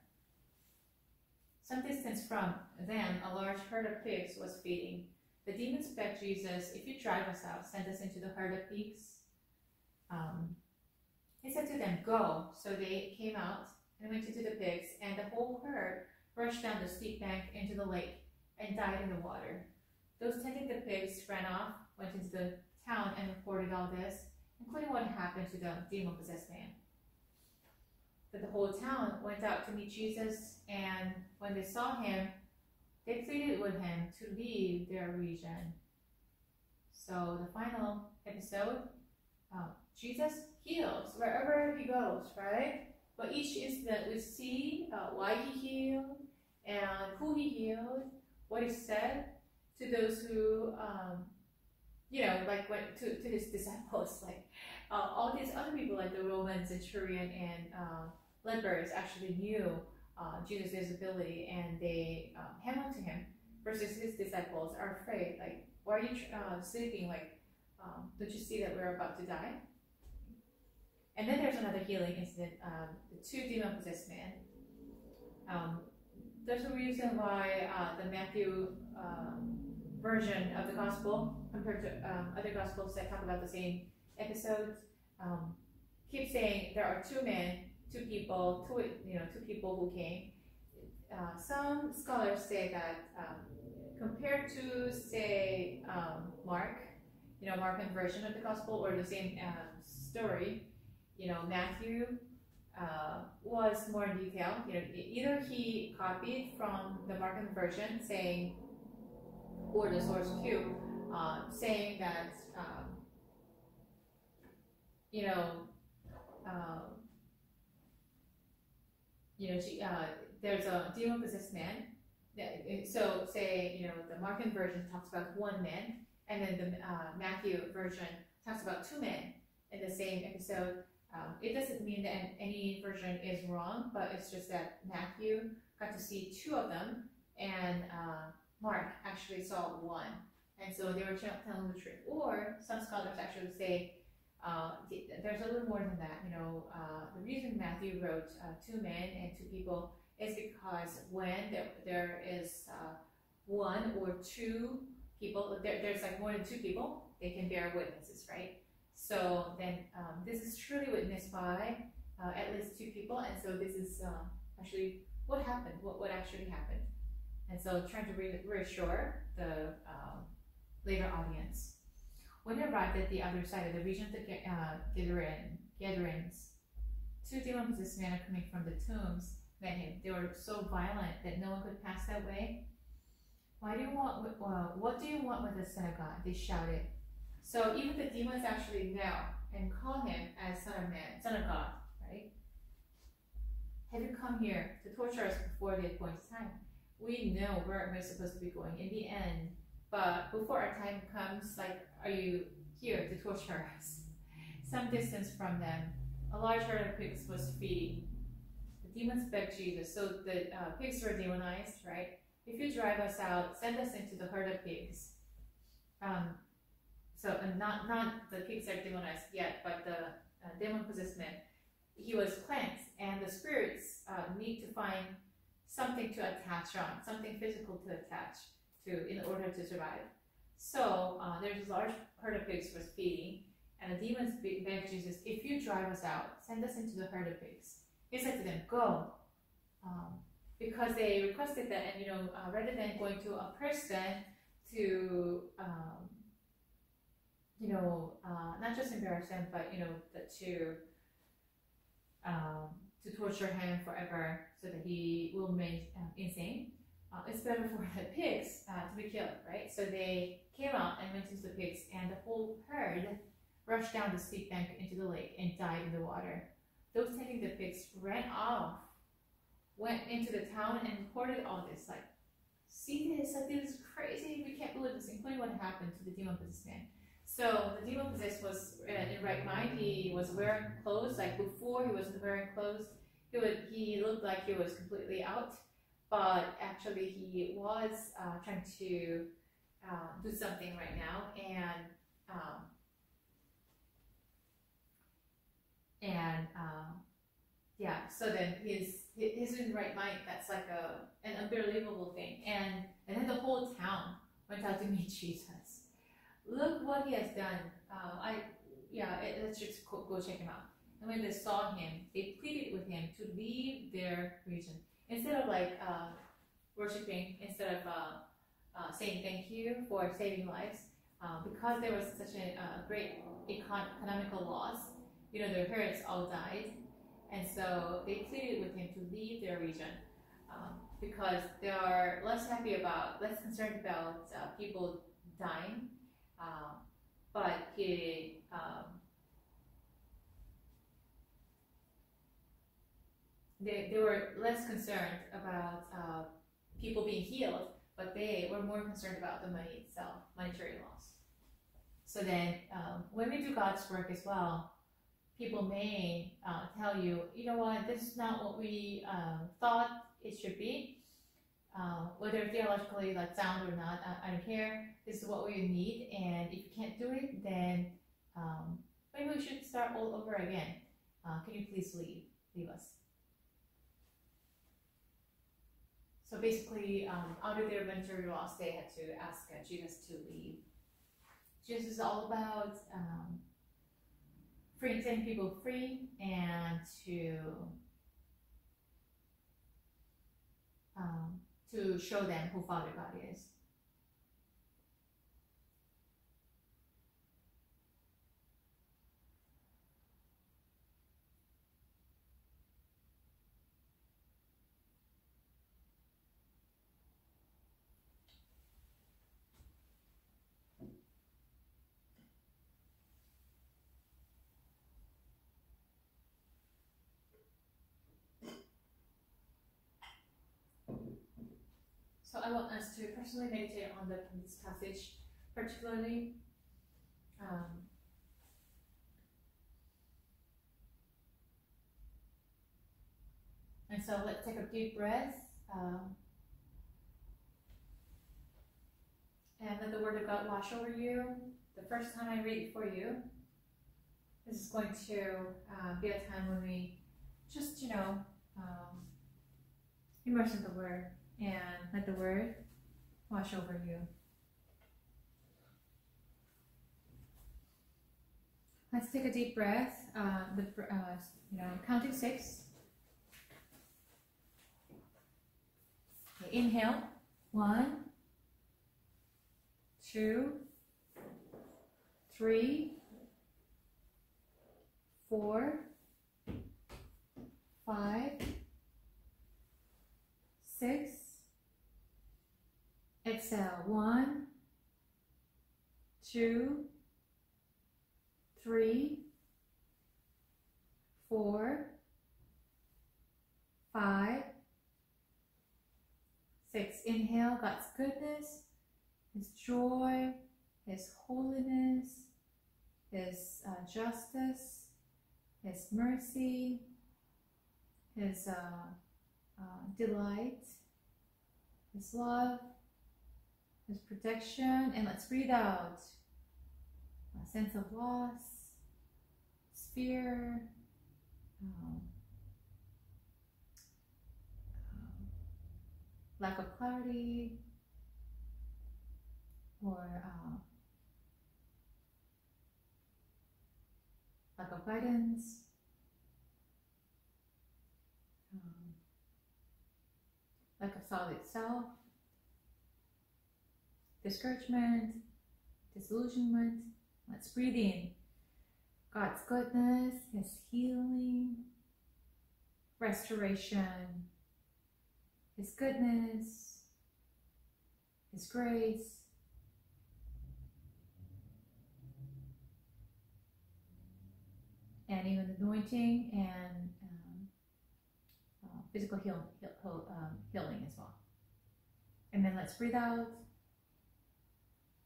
Some distance from them, a large herd of pigs was feeding. The demons begged Jesus, If you drive us out, send us into the herd of pigs. Um, he said to them, Go. So they came out and went into the pigs, and the whole herd rushed down the steep bank into the lake and died in the water. Those tending the pigs ran off, went into the town, and reported all this, including what happened to the demon possessed man. But the whole town went out to meet Jesus, and when they saw him, they pleaded with him to leave their region. So the final episode, uh, Jesus heals wherever he goes, right? But each incident we see uh, why he healed and who he healed, what he said to those who, um, you know, like went to, to his disciples, like uh, all these other people, like the Roman centurion and uh, lepers, actually knew uh, Jesus' ability and they um, hang on to him versus his disciples are afraid like why are you uh, sleeping? Like um, don't you see that we're about to die and then there's another healing incident um, the two demon possessed men um, there's a reason why uh, the matthew um, version of the gospel compared to um, other gospels that talk about the same episodes keep saying there are two men two people, two you know, two people who came. Uh, some scholars say that um, compared to say um, Mark, you know, Mark Markan version of the gospel or the same uh, story, you know, Matthew uh, was more in detail. You know, either he copied from the Markan version, saying, or the source Q, uh, saying that, um, you know, uh, you know, she, uh, there's a demon possessed man. So say, you know, the Markan version talks about one man, and then the uh, Matthew version talks about two men in the same episode. Um, it doesn't mean that any version is wrong, but it's just that Matthew got to see two of them, and uh, Mark actually saw one. And so they were telling the truth. Or some scholars actually say uh, there's a little more than that. You know, uh, the reason Matthew wrote uh, two men and two people is because when there, there is uh, one or two people, there, there's like more than two people, they can bear witnesses, right? So then um, this is truly witnessed by uh, at least two people, and so this is uh, actually what happened, what, what actually happened. And so trying to re reassure the um, later audience. When they arrived at the other side of the region of the uh, Gadarenes, two demon-possessed men are coming from the tombs met him. They were so violent that no one could pass that way. Why do you want? Uh, what do you want with the God? They shouted. So even the demons actually know and call him as Son of Man, Son of God, right? Have you come here to torture us before the appointed time? We know where we're supposed to be going in the end, but before our time comes, like, are you here to torture us? Some distance from them, a large herd of pigs was feeding. The demons begged Jesus, so the uh, pigs were demonized, right? If you drive us out, send us into the herd of pigs. Um, so, and not not the pigs are demonized yet, but the uh, demon possessed man, he was cleansed, and the spirits uh, need to find something to attach on, something physical to attach to in order to survive. So uh, there's a large herd of pigs was feeding, and the demons begged Jesus, if you drive us out, send us into the herd of pigs. He said to them, go. Um, because they requested that, and you know, uh, rather than going to a person to, um, you know, uh, not just embarrass him, but you know, to um, to torture him forever, so that he will remain um, insane. Uh, it's better for the pigs uh, to be killed, right? So they came out and went into the pigs, and the whole herd rushed down the steep bank into the lake and died in the water. Those tending the pigs ran off, went into the town and reported all this, like, see this, like, this is crazy, we can't believe this, including what happened to the demon possessed man. So the demon possessed was uh, in right mind, he was wearing clothes, like before he wasn't wearing clothes, he would he looked like he was completely out, but actually he was uh, trying to uh, do something right now, and um, and um, yeah, so then he's he's in right mind. That's like a an unbelievable thing, and and then the whole town went out to meet Jesus. Look what he has done. Uh, I yeah, let's just go, go check him out. And when they saw him, they pleaded with him to leave their region instead of like uh, worshiping, instead of uh, uh, saying thank you for saving lives, uh, because there was such a uh, great econ- economical loss you know, their parents all died. And so they pleaded with him to leave their region um, because they are less happy about, less concerned about people dying. Um, but um, they, they were less concerned about uh, people being healed, but they were more concerned about the money itself, monetary loss. So then, um, when we do God's work as well, people may uh, tell you, you know what, this is not what we uh, thought it should be. Uh, whether theologically like sound or not, I, don't care. This is what we need, and if you can't do it, then um, maybe we should start all over again. Uh, can you please leave, leave us? So basically, um, out of their mental loss, they had to ask uh, Jesus to leave. Jesus is all about um, free, setting people free and to um, to show them who Father God is. I want us to personally meditate on the, this passage, particularly um, and so let's take a deep breath um, and let the Word of God wash over you. The first time I read it for you, this is going to uh, be a time when we just, you know, um, immerse in the Word and let the word wash over you. Let's take a deep breath. Uh, the, uh, you know, counting six. Okay, inhale. One, two, three, four, five, exhale. One, two, three, four, five, six. Inhale God's goodness, His joy, His holiness, His uh, justice, His mercy, His uh, uh, delight, His love, His protection. And let's breathe out a sense of loss, fear, um, um, lack of clarity, or uh, lack of guidance. Um, lack of solid self, discouragement, disillusionment. Let's breathe in God's goodness, His healing, restoration, His goodness, His grace. And even anointing and um, uh, physical heal, heal, um, healing as well. And then let's breathe out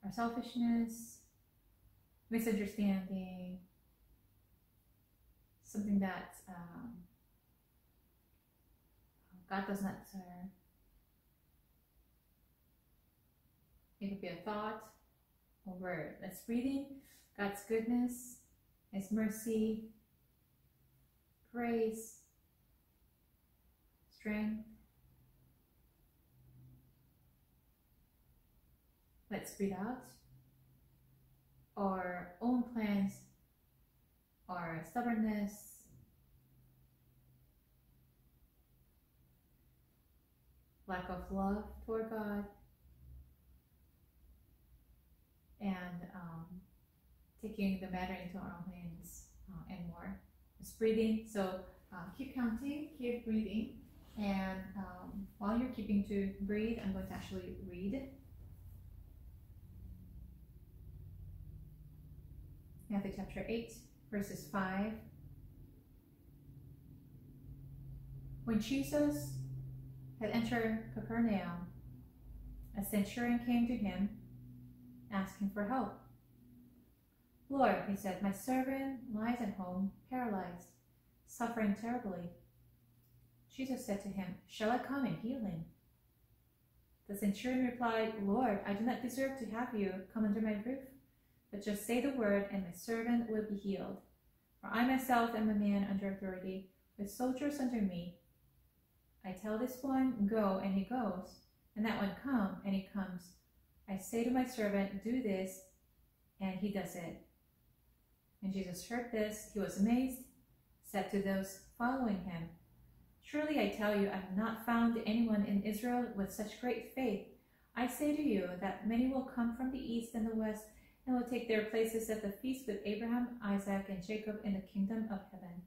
our selfishness, misunderstanding, something that um, God does not serve. It could be a thought or word. That's breathing God's goodness, His mercy, grace, strength. Let's breathe out our own plans our stubbornness, lack of love toward God, and um, taking the matter into our own hands uh, and more. Just breathing. So uh, keep counting, keep breathing. And um, while you're keeping to breathe, I'm going to actually read. Matthew chapter 8, verses 5. When Jesus had entered Capernaum, a centurion came to him, asking for help. Lord, he said, my servant lies at home, paralyzed, suffering terribly. Jesus said to him, Shall I come and heal him? The centurion replied, Lord, I do not deserve to have you come under my roof but just say the word, and my servant will be healed. For I myself am a man under authority, with soldiers under me. I tell this one, Go, and he goes, and that one, Come, and he comes. I say to my servant, Do this, and he does it. When Jesus heard this, he was amazed, said to those following him, Truly I tell you, I have not found anyone in Israel with such great faith. I say to you that many will come from the east and the west and will take their places at the feast with Abraham, Isaac, and Jacob in the kingdom of heaven.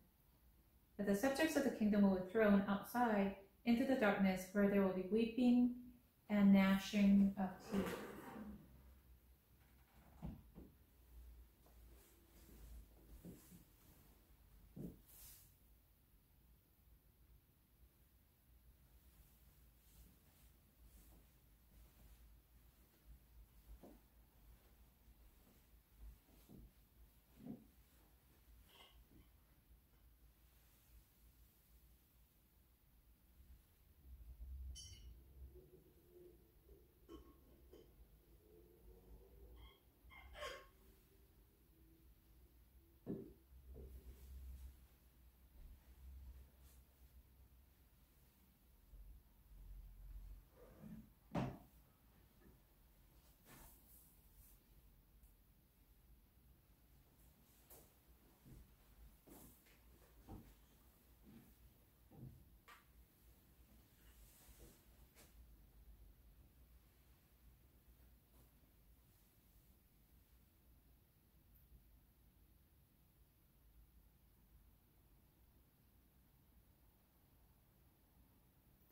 But the subjects of the kingdom will be thrown outside into the darkness where there will be weeping and gnashing of teeth.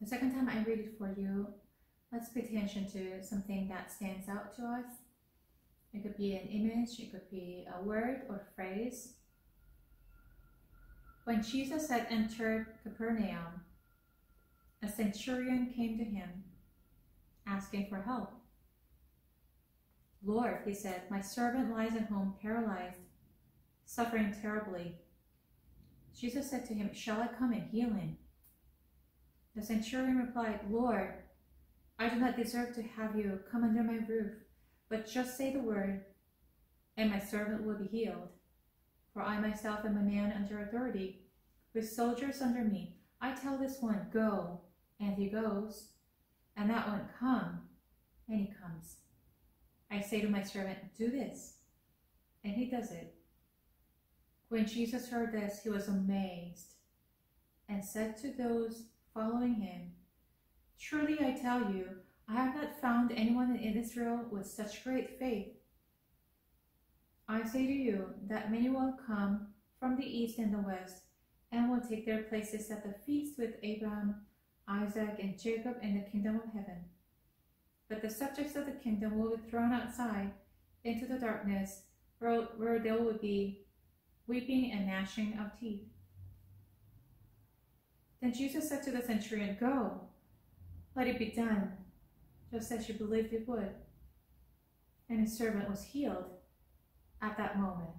The second time I read it for you, let's pay attention to something that stands out to us. It could be an image, it could be a word or phrase. When Jesus had entered Capernaum, a centurion came to him, asking for help. Lord, he said, my servant lies at home paralyzed, suffering terribly. Jesus said to him, Shall I come and heal him? The centurion replied, Lord, I do not deserve to have you come under my roof, but just say the word, and my servant will be healed. For I myself am a man under authority, with soldiers under me. I tell this one, Go, and he goes, and that one, Come, and he comes. I say to my servant, Do this, and he does it. When Jesus heard this, he was amazed and said to those following him, Truly I tell you, I have not found anyone in Israel with such great faith. I say to you that many will come from the east and the west and will take their places at the feast with Abraham, Isaac, and Jacob in the kingdom of heaven. But the subjects of the kingdom will be thrown outside into the darkness, where, where there will be weeping and gnashing of teeth. Then Jesus said to the centurion, Go, let it be done, just as you believed it would. And his servant was healed at that moment.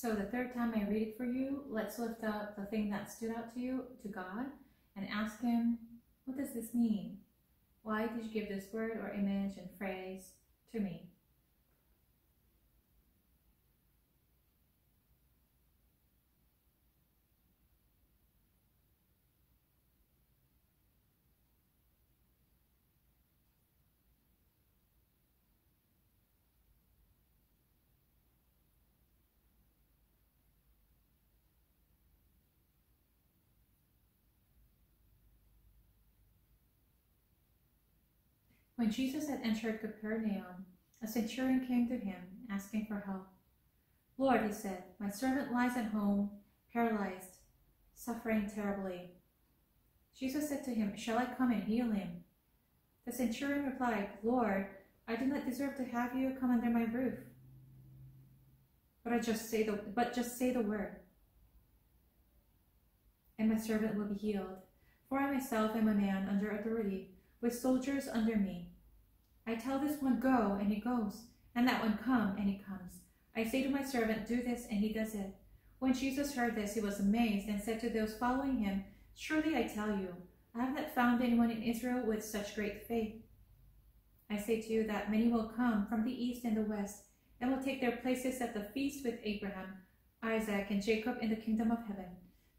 So the third time I read it for you, let's lift up the thing that stood out to you to God and ask Him, what does this mean? Why did you give this word or image and phrase to me? When Jesus had entered Capernaum, a centurion came to him, asking for help. Lord, he said, my servant lies at home, paralyzed, suffering terribly. Jesus said to him, Shall I come and heal him? The centurion replied, Lord, I do not deserve to have you come under my roof. But I just say the but just say the word, and my servant will be healed. For I myself am a man under authority with soldiers under me. I tell this one, go, and he goes, and that one, come, and he comes. I say to my servant, do this, and he does it. When Jesus heard this, he was amazed and said to those following him, Surely I tell you, I have not found anyone in Israel with such great faith. I say to you that many will come from the east and the west and will take their places at the feast with Abraham, Isaac, and Jacob in the kingdom of heaven.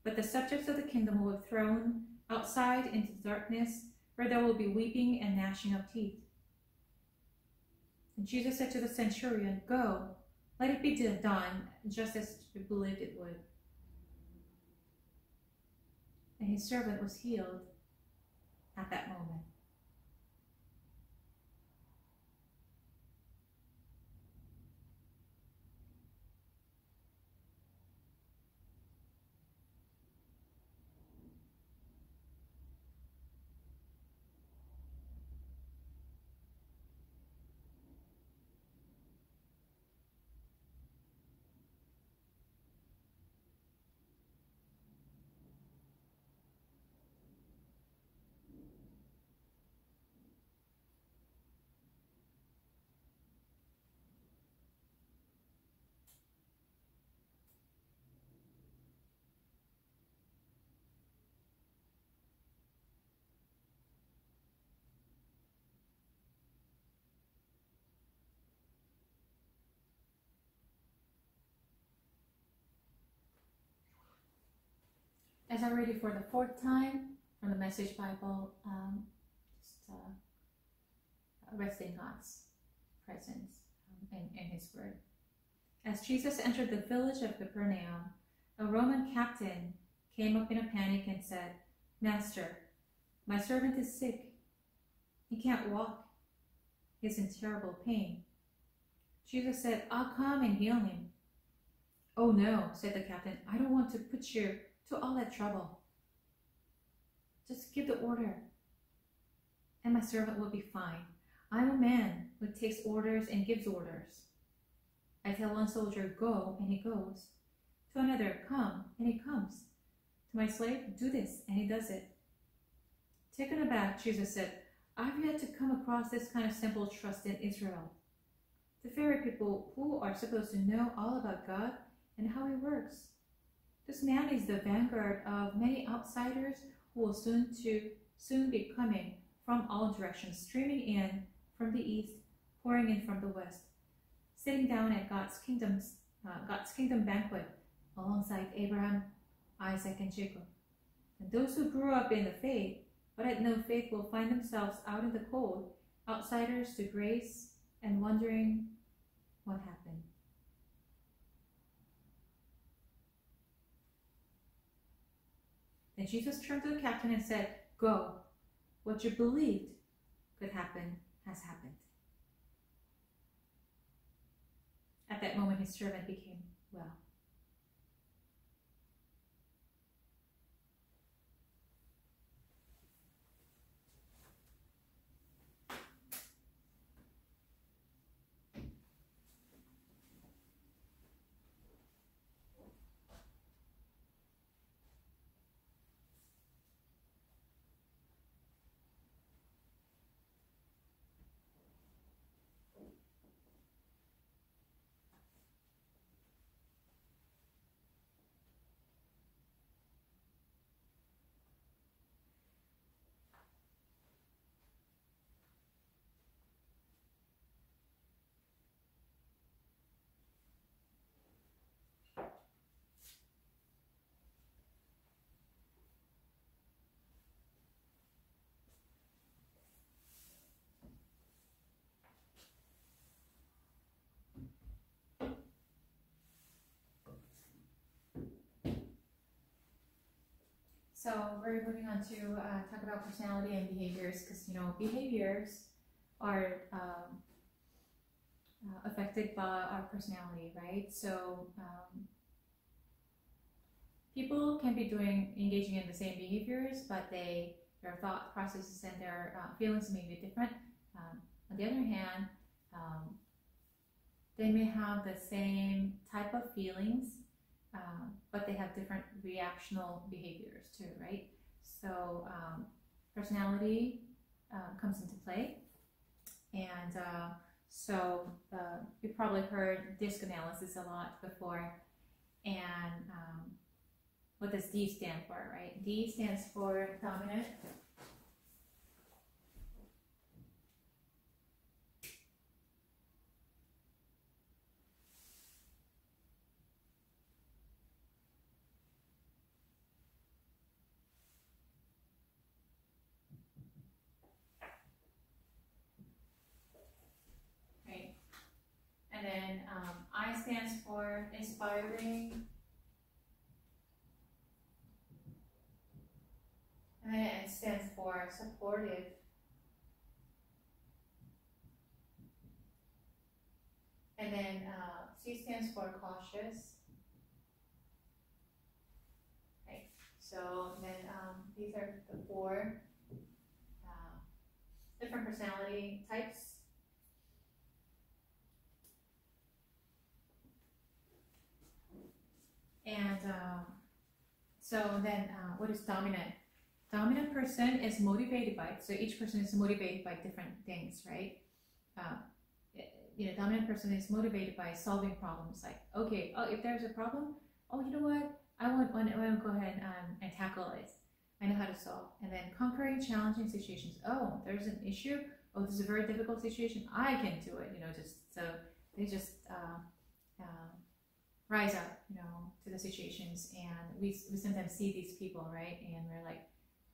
But the subjects of the kingdom will be thrown outside into darkness, where there will be weeping and gnashing of teeth. And Jesus said to the centurion, Go, let it be done just as you believed it would. And his servant was healed at that moment. As I read it for the fourth time from the Message Bible, um, just uh, rest in God's presence um, in, in His Word. As Jesus entered the village of Capernaum, a Roman captain came up in a panic and said, Master, my servant is sick. He can't walk. He's in terrible pain. Jesus said, I'll come and heal him. Oh no, said the captain, I don't want to put you to all that trouble. Just give the order, and my servant will be fine. I'm a man who takes orders and gives orders. I tell one soldier, go, and he goes. To another, come, and he comes. To my slave, do this, and he does it. Taken aback, Jesus said, I've yet to come across this kind of simple trust in Israel. The very people who are supposed to know all about God and how he works. This man is the vanguard of many outsiders who will soon to soon be coming from all directions, streaming in from the east, pouring in from the west, sitting down at God's kingdom's uh, God's kingdom banquet alongside Abraham, Isaac, and Jacob. And those who grew up in the faith but had no faith will find themselves out in the cold, outsiders to grace and wondering what happened. Then Jesus turned to the captain and said, Go. What you believed could happen has happened. At that moment, his servant became well. So we're moving on to uh, talk about personality and behaviors because you know behaviors are um, uh, affected by our personality, right? So um, people can be doing engaging in the same behaviors, but they their thought processes and their uh, feelings may be different. Um, on the other hand, um, they may have the same type of feelings um, but they have different reactional behaviors too, right? So um, personality uh, comes into play, and uh, so uh, you probably heard DISC analysis a lot before, and um, what does D stand for, right? D stands for dominant, inspiring. And S stands for supportive. And then uh, C stands for cautious. Right. So then um, these are the four uh, different personality types. And um, so then, uh, what is dominant? Dominant person is motivated by, so each person is motivated by different things, right? Uh, you know, dominant person is motivated by solving problems. Like, okay, oh, if there's a problem, oh, you know what? I want, I want to go ahead and, um, and tackle it. I know how to solve. And then conquering challenging situations. Oh, there's an issue. Oh, this is a very difficult situation. I can do it. You know, just so they just uh, uh, rise up, you know, to the situations. And we, we sometimes see these people, right? And we're like,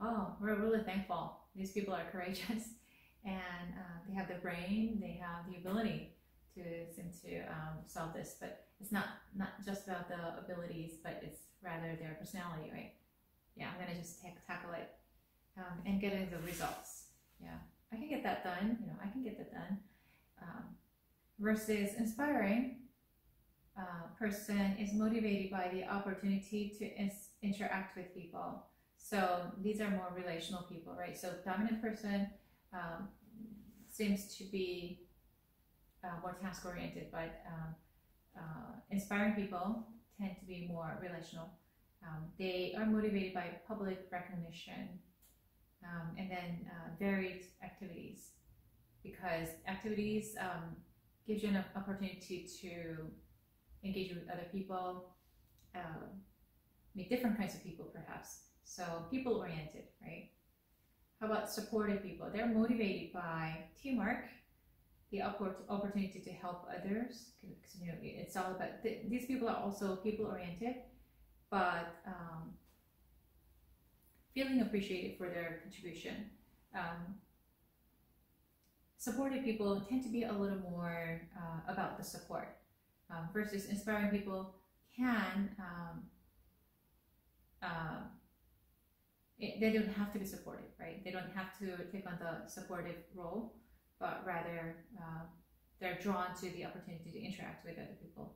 oh, we're really thankful. These people are courageous and uh, they have the brain, they have the ability to seem to um, solve this. But it's not not just about the abilities, but it's rather their personality, right? Yeah, I'm gonna just tackle it um, and getting the results. Yeah, I can get that done. You know, I can get that done. Um, versus inspiring uh, person is motivated by the opportunity to interact with people. So these are more relational people, right? So dominant person um, seems to be uh, more task oriented, but um, uh, inspiring people tend to be more relational. Um, they are motivated by public recognition um, and then uh, varied activities because activities um, gives you an opportunity to engage with other people, um, meet different kinds of people perhaps. So people oriented, right? How about supportive people? They're motivated by teamwork, the opportunity to help others. Because you know, it's all about th these people are also people oriented, but um, feeling appreciated for their contribution. Um, supportive people tend to be a little more uh, about the support um, versus inspiring people can um, uh, it, they don't have to be supportive, right? They don't have to take on the supportive role, but rather uh, they're drawn to the opportunity to interact with other people.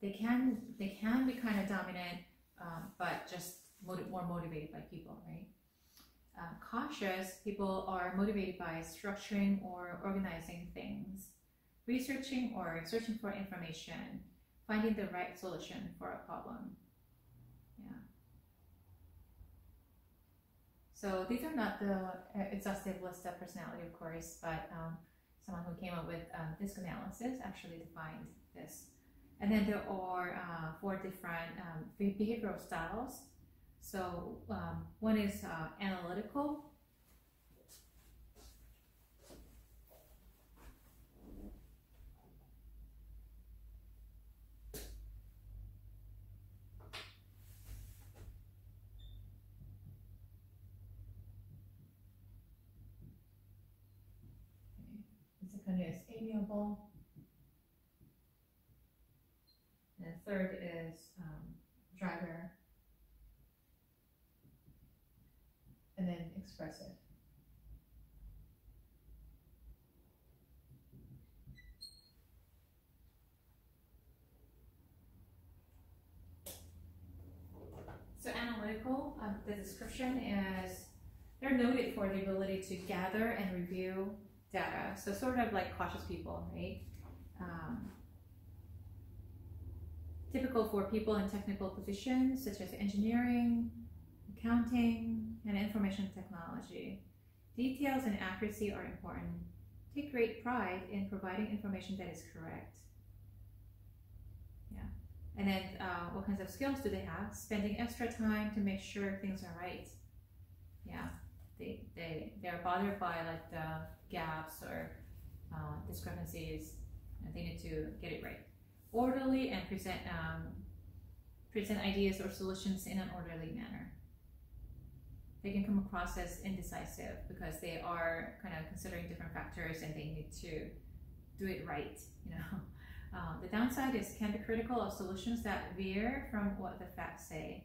They can they can be kind of dominant, um, but just motiv more motivated by people, right? Uh, cautious people are motivated by structuring or organizing things, researching or searching for information, finding the right solution for a problem. Yeah. So these are not the uh, exhaustive list of personality, of course, but um, someone who came up with um, DISC analysis actually defined this. And then there are uh, four different um, behavioral styles. So um, one is uh, analytical, second is amiable. And third is um, driver. And then expressive. So analytical, uh, the description is they're noted for the ability to gather and review data. So sort of like cautious people, right? Um, typical for people in technical positions such as engineering, accounting, and information technology. Details and accuracy are important. Take great pride in providing information that is correct. Yeah. And then uh, what kinds of skills do they have? Spending extra time to make sure things are right. Yeah. They, they, they're bothered by like the gaps or uh, discrepancies, and they need to get it right. Orderly and present um, present ideas or solutions in an orderly manner. They can come across as indecisive because they are kind of considering different factors and they need to do it right, you know. Um, the downside is can be critical of solutions that veer from what the facts say.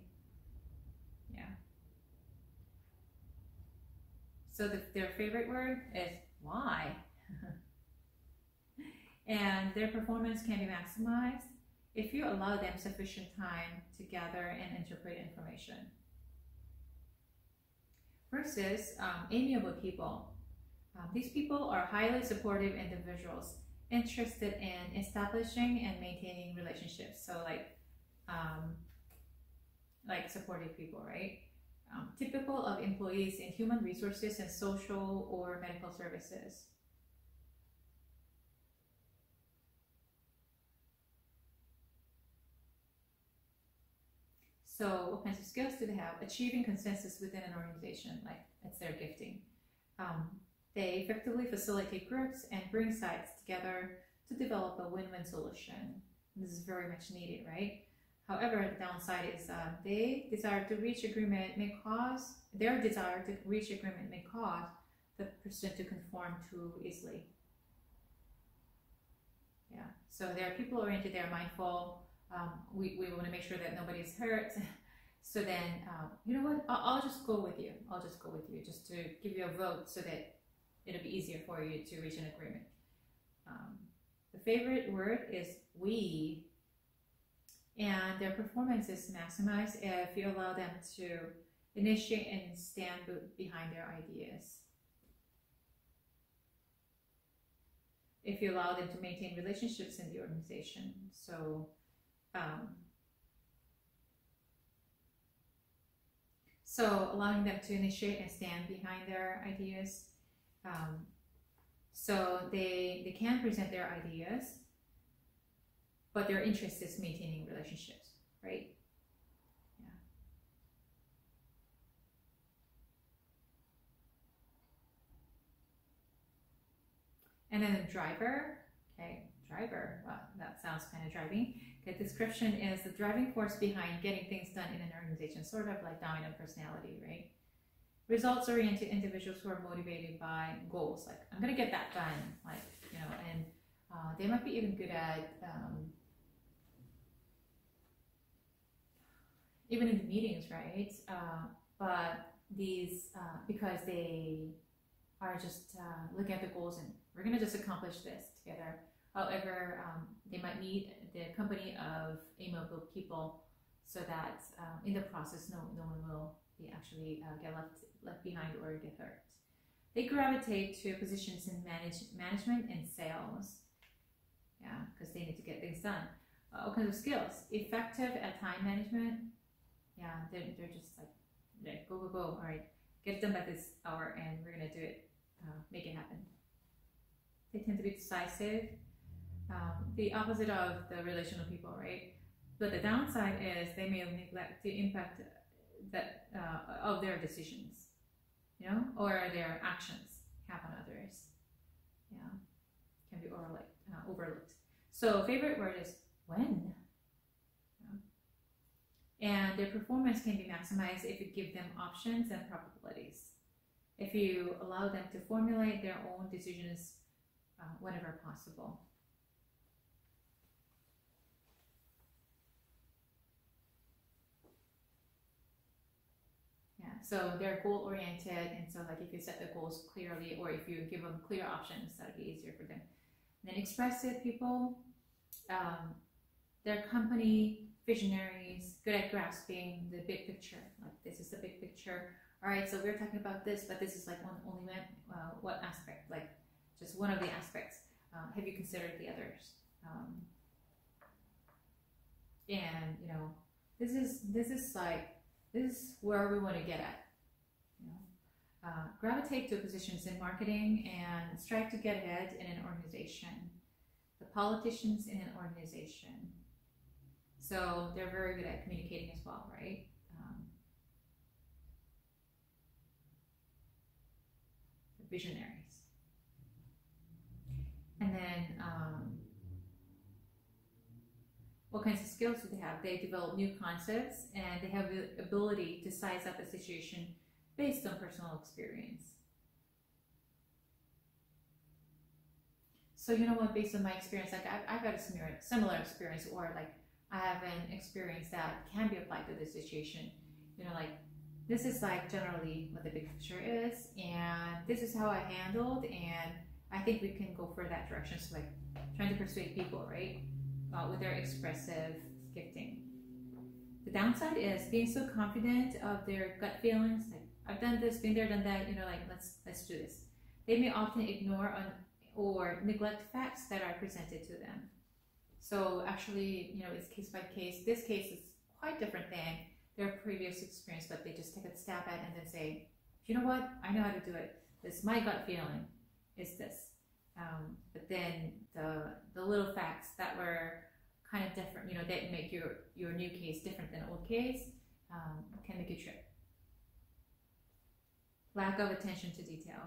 Yeah. So the, their favorite word is why. and their performance can be maximized if you allow them sufficient time to gather and interpret information. Versus um, amiable people. Um, these people are highly supportive individuals interested in establishing and maintaining relationships. So like, um, like supportive people, right? Um, typical of employees in human resources and social or medical services. So what kinds of skills do they have? Achieving consensus within an organization, like that's their gifting. Um, they effectively facilitate groups and bring sides together to develop a win-win solution. This is very much needed, right? However, the downside is uh, they desire to reach agreement may cause, their desire to reach agreement may cause the person to conform too easily. Yeah, so they're people oriented, they're mindful, um, we, we want to make sure that nobody's hurt. so then, um, you know what? I'll, I'll, just go with you. I'll just go with you just to give you a vote so that it'll be easier for you to reach an agreement. Um, the favorite word is we, and their performance is maximized if you allow them to initiate and stand behind their ideas. If you allow them to maintain relationships in the organization. So um, so allowing them to initiate and stand behind their ideas. Um, so they, they can present their ideas, but their interest is maintaining relationships, right? Yeah. And then the driver, okay, driver, well, that sounds kind of driving. Okay, description is the driving force behind getting things done in an organization, sort of like dominant personality, right? Results oriented individuals who are motivated by goals, like I'm gonna get that done, like you know, and uh, they might be even good at um, even in the meetings, right? Uh, but these uh, because they are just uh, looking at the goals and we're gonna just accomplish this together However, um, they might need the company of amiable people so that um, in the process, no, no one will be actually uh, get left left behind or get hurt. They gravitate to positions in manage, management and sales. Yeah, because they need to get things done. Uh, all kinds of skills. Effective at time management. Yeah, they're, they're just like, yeah, go, go, go. All right, get it done by this hour and we're going to do it, uh, make it happen. They tend to be decisive um, the opposite of the relational people, right? But the downside is they may neglect the impact that uh, of their decisions, you know, or their actions have on others. Yeah, can be overlooked. Uh, overlooked. So favorite word is when. And their performance can be maximized if you give them options and probabilities. If you allow them to formulate their own decisions uh, whenever possible. Yeah, so they're goal oriented, and so like if you set the goals clearly, or if you give them clear options, that'll be easier for them. And then expressive people, um, they're company visionaries, good at grasping the big picture. Like this is the big picture. All right, so we're talking about this, but this is like one only one, uh, what aspect? Like just one of the aspects. Um, have you considered the others? Um, and you know, this is this is like this is where we want to get at. You know? uh, gravitate to positions in marketing and strive to get ahead in an organization. The politicians in an organization. So they're very good at communicating as well, right? Um, visionaries. And then um, what kinds of skills do they have? They develop new concepts and they have the ability to size up a situation based on personal experience. so you know what? Based on my experience, like I've, I've got a similar similar experience, or like I have an experience that can be applied to this situation. You know, like this is like generally what the big picture is, and this is how I handled, and I think we can go for that direction. So like trying to persuade people, right, uh, with their expressive gifting. The downside is being so confident of their gut feelings, like I've done this, been there, done that. You know, like let's let's do this. They may often ignore or neglect facts that are presented to them. So actually, you know, it's case by case. This case is quite different than their previous experience, but they just take a stab at it and then say, you know what, I know how to do it. This my gut feeling is this. Um, but then the the little facts that were kind of different, you know, that make your your new case different than old case, um, can make you trip. Lack of attention to detail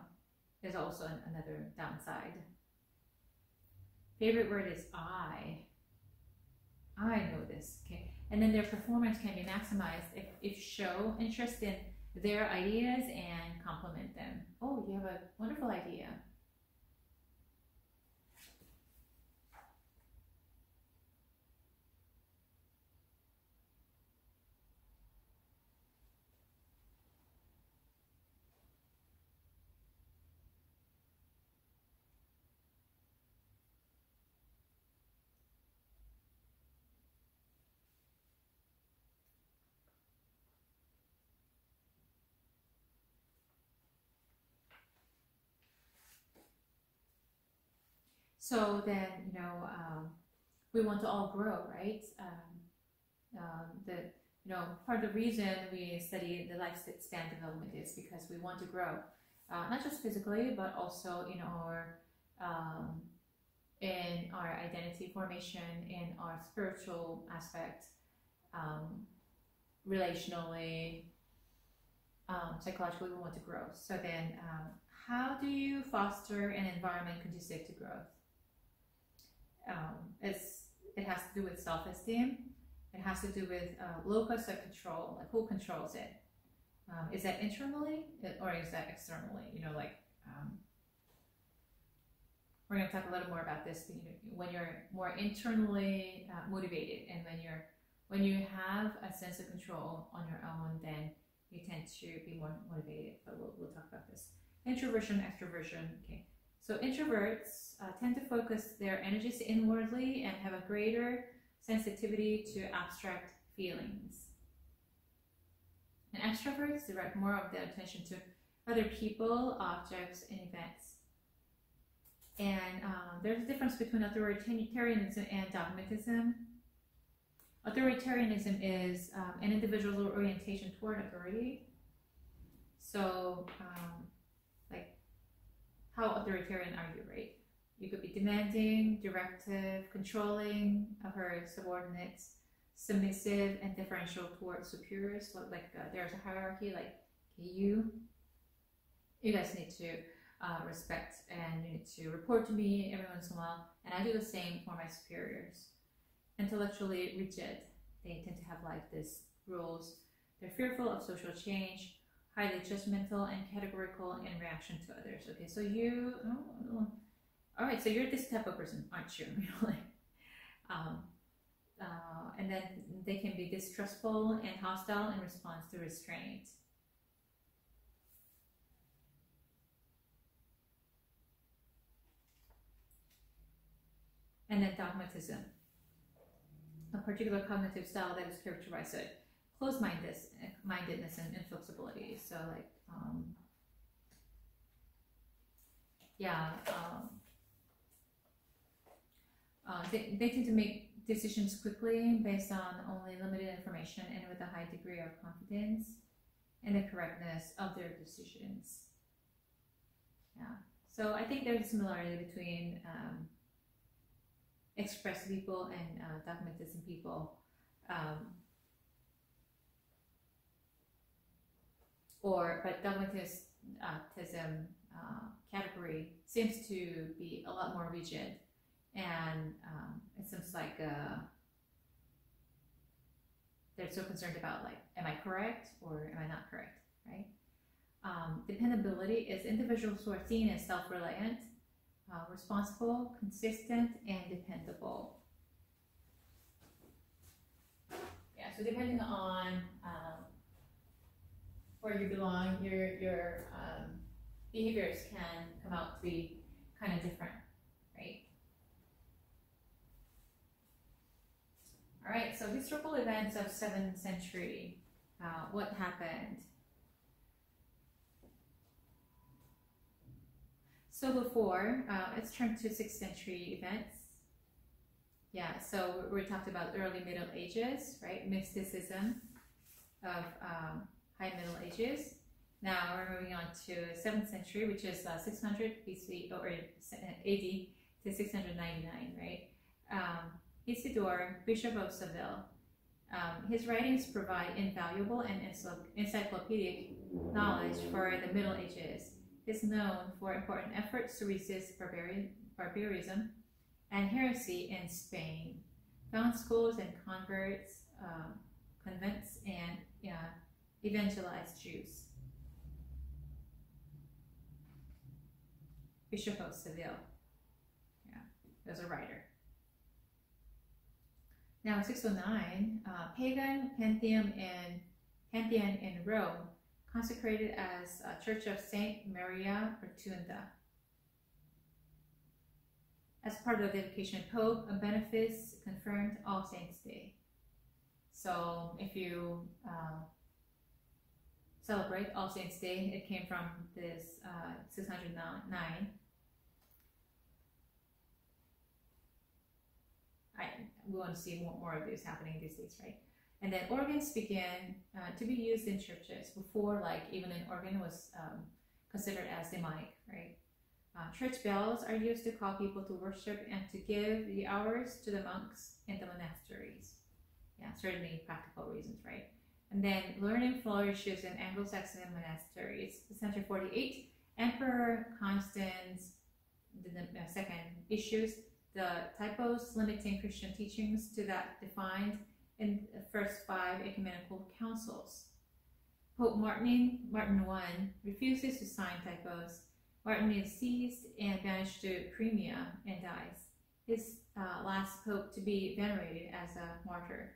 is also an, another downside. Favorite word is I. I know this. Okay. And then their performance can be maximized if, if show interest in their ideas and compliment them. Oh, you have a wonderful idea. So then, you know, um, we want to all grow, right? Um, um, the you know part of the reason we study the lifespan development is because we want to grow, uh, not just physically, but also in our um, in our identity formation, in our spiritual aspect, um, relationally, um, psychologically, we want to grow. So then, um, how do you foster an environment conducive to growth? Um, it's, it has to do with self-esteem. It has to do with uh, locus of control, like who controls it. Um, is that internally or is that externally? You know, like um, we're going to talk a little more about this. You know, when you're more internally uh, motivated, and when you're when you have a sense of control on your own, then you tend to be more motivated. But we'll, we'll talk about this. Introversion, extroversion. Okay, so introverts uh, tend to focus their energies inwardly and have a greater sensitivity to abstract feelings. And extroverts direct more of their attention to other people, objects, and events. And um, there's a difference between authoritarianism and dogmatism. Authoritarianism is um, an individual's orientation toward authority. So um, how authoritarian are you, right? You could be demanding, directive, controlling of her subordinates, submissive and differential towards superiors. So like uh, there's a hierarchy, like you, you guys need to uh, respect and you need to report to me every once in a while. And I do the same for my superiors. Intellectually rigid, they tend to have like this rules. They're fearful of social change, highly judgmental and categorical in reaction to others. Okay, so you, oh, all right, so you're this type of person, aren't you? Really? um, uh, and then they can be distrustful and hostile in response to restraint. And then dogmatism, a particular cognitive style that is characterized by closed-mindedness mindedness and inflexibility. So like um, yeah, um, uh, they, they tend to make decisions quickly based on only limited information and with a high degree of confidence in the correctness of their decisions. Yeah, so I think there's a similarity between um, expressive people and uh, dogmatism people. Um, but dogmatism uh, category seems to be a lot more rigid, and um, it seems like uh, they're so concerned about like, am I correct or am I not correct, right? Um, dependability is individuals who are seen as self-reliant uh, responsible, consistent, and dependable. Yeah, so depending on um, where you belong, your your um, behaviors can come out to be kind of different, right? All right, so historical events of 7th century. Uh, what happened? So before, uh, let's turn to 6th century events. Yeah, so we talked about early Middle Ages, right? Mysticism of um, High Middle Ages. Now we're moving on to 7th century, which is uh, 600 BC or AD to 699, right? Um, Isidore, Bishop of Seville. Um, his writings provide invaluable and encyclopedic knowledge for the Middle Ages. He's known for important efforts to resist barbari- barbarism and heresy in Spain. Found schools and converts, um, convents, and uh, evangelized Jews. Bishop of Seville. Yeah, was a writer. Now, 609, uh, pagan pantheon in pantheon in Rome, consecrated as a Church of Saint Maria Rotunda. As part of the dedication, Pope Boniface confirmed All Saints Day. So, if you uh, celebrate All Saints Day, it came from this uh, 609 I, we want to see more, more of this happening these days, right? And then organs began uh, to be used in churches before, like even an organ was um, considered as demonic, right? Uh, church bells are used to call people to worship and to give the hours to the monks in the monasteries. Yeah, certainly practical reasons, right? And then learning flourishes in Anglo-Saxon monasteries. Century 48, Emperor Constans II issues the typos limiting Christian teachings to that defined in the first five ecumenical councils. Pope Martin, Martin I refuses to sign typos. Martin is seized and banished to Crimea and dies. His uh, last pope to be venerated as a martyr.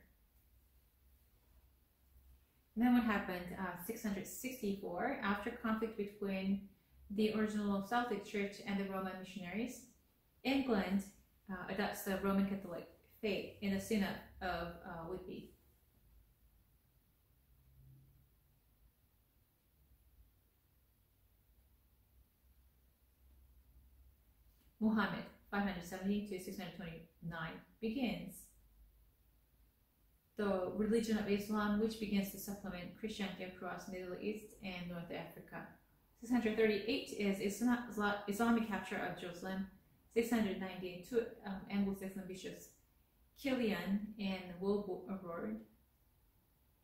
Then what happened? Uh, 664, after conflict between the original Celtic Church and the Roman missionaries, England uh, adopts the Roman Catholic faith in the Synod of uh, Whitby. Muhammad, 570 to 629, begins the religion of Islam, which begins to supplement Christianity across the Middle East and North Africa. 638 is Islam, Islamic capture of Jerusalem 692 um, Anglo-Saxon bishops Kilian and Willibrord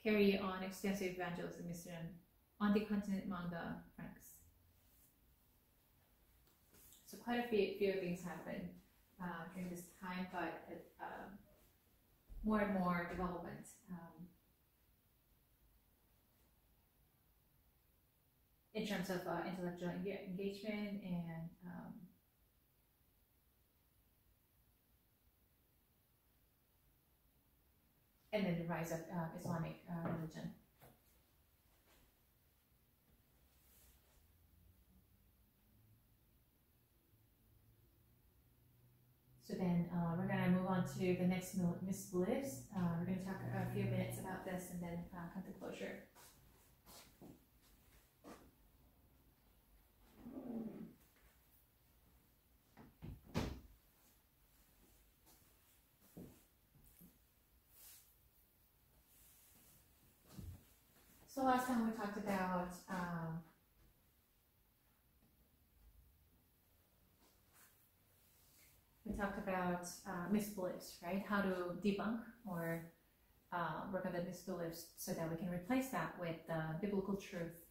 carry on extensive evangelism mission on the continent among the Franks. So quite a few, few things happen uh, during this time, but uh, more and more development. Um, in terms of uh, intellectual engagement and um, and then the rise of uh, Islamic uh, religion. So then uh, we're going to move on to the next misbeliefs. Uh, we're going to talk a few minutes about this and then uh, come to closure. So last time we talked about um, talked about uh, misbeliefs, right? How to debunk or uh, work on the misbeliefs so that we can replace that with the biblical truth,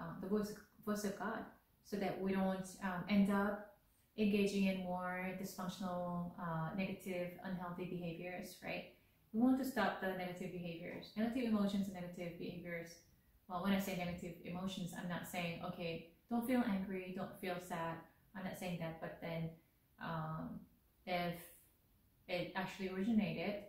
uh, the voice, voice of God, so that we don't um, end up engaging in more dysfunctional, uh, negative, unhealthy behaviors, right? we want to stop the negative behaviors, negative emotions and negative behaviors. Well, when I say negative emotions, I'm not saying, okay, don't feel angry, don't feel sad, I'm not saying that, but then um, if it actually originated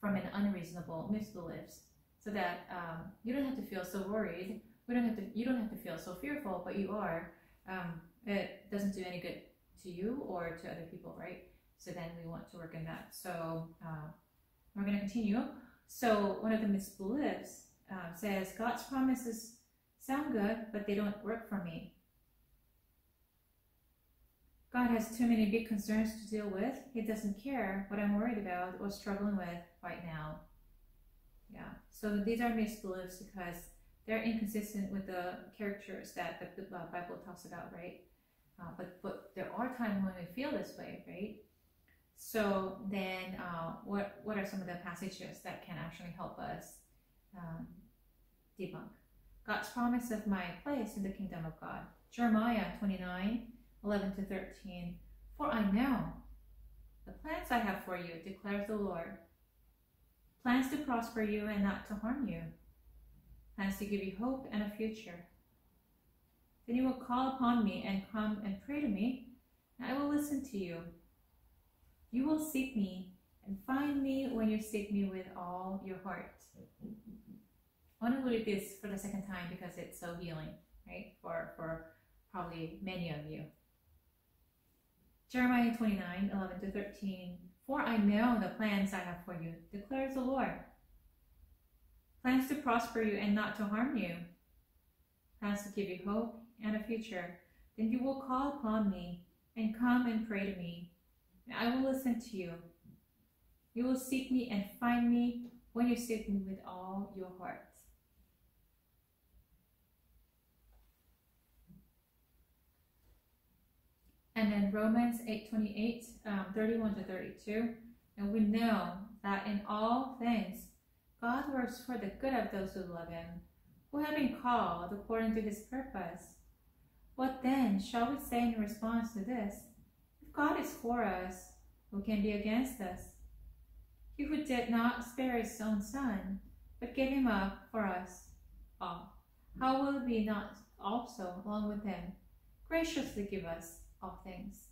from an unreasonable misbeliefs, so that um, you don't have to feel so worried. We don't have to. You don't have to feel so fearful, but you are. Um, it doesn't do any good to you or to other people, right? So then we want to work on that. So uh, we're going to continue. So one of the misbeliefs uh, says God's promises sound good, but they don't work for me. God has too many big concerns to deal with. He doesn't care what I'm worried about or struggling with right now. Yeah, so these are misbeliefs because they're inconsistent with the characters that the, the Bible talks about, right? Uh, but but there are times when we feel this way, right? So then, uh, what what are some of the passages that can actually help us um, debunk God's promise of my place in the kingdom of God? Jeremiah 29, 11 to 13. For I know the plans I have for you, declares the Lord. Plans to prosper you and not to harm you. Plans to give you hope and a future. Then you will call upon me and come and pray to me, and I will listen to you. You will seek me and find me when you seek me with all your heart. I want to read this for the second time because it's so healing, right? For, for probably many of you. Jeremiah 29, 11 to 13. For I know the plans I have for you, declares the Lord. Plans to prosper you and not to harm you. Plans to give you hope and a future. Then you will call upon me and come and pray to me And I will listen to you. You will seek me and find me when you seek me with all your heart. And then Romans 8:28, um, 31 to 32. And we know that in all things God works for the good of those who love him, who have been called according to his purpose. What then shall we say in response to this? If God is for us, who can be against us? He who did not spare his own son, but gave him up for us all, how will he not also, along with him, graciously give us all things?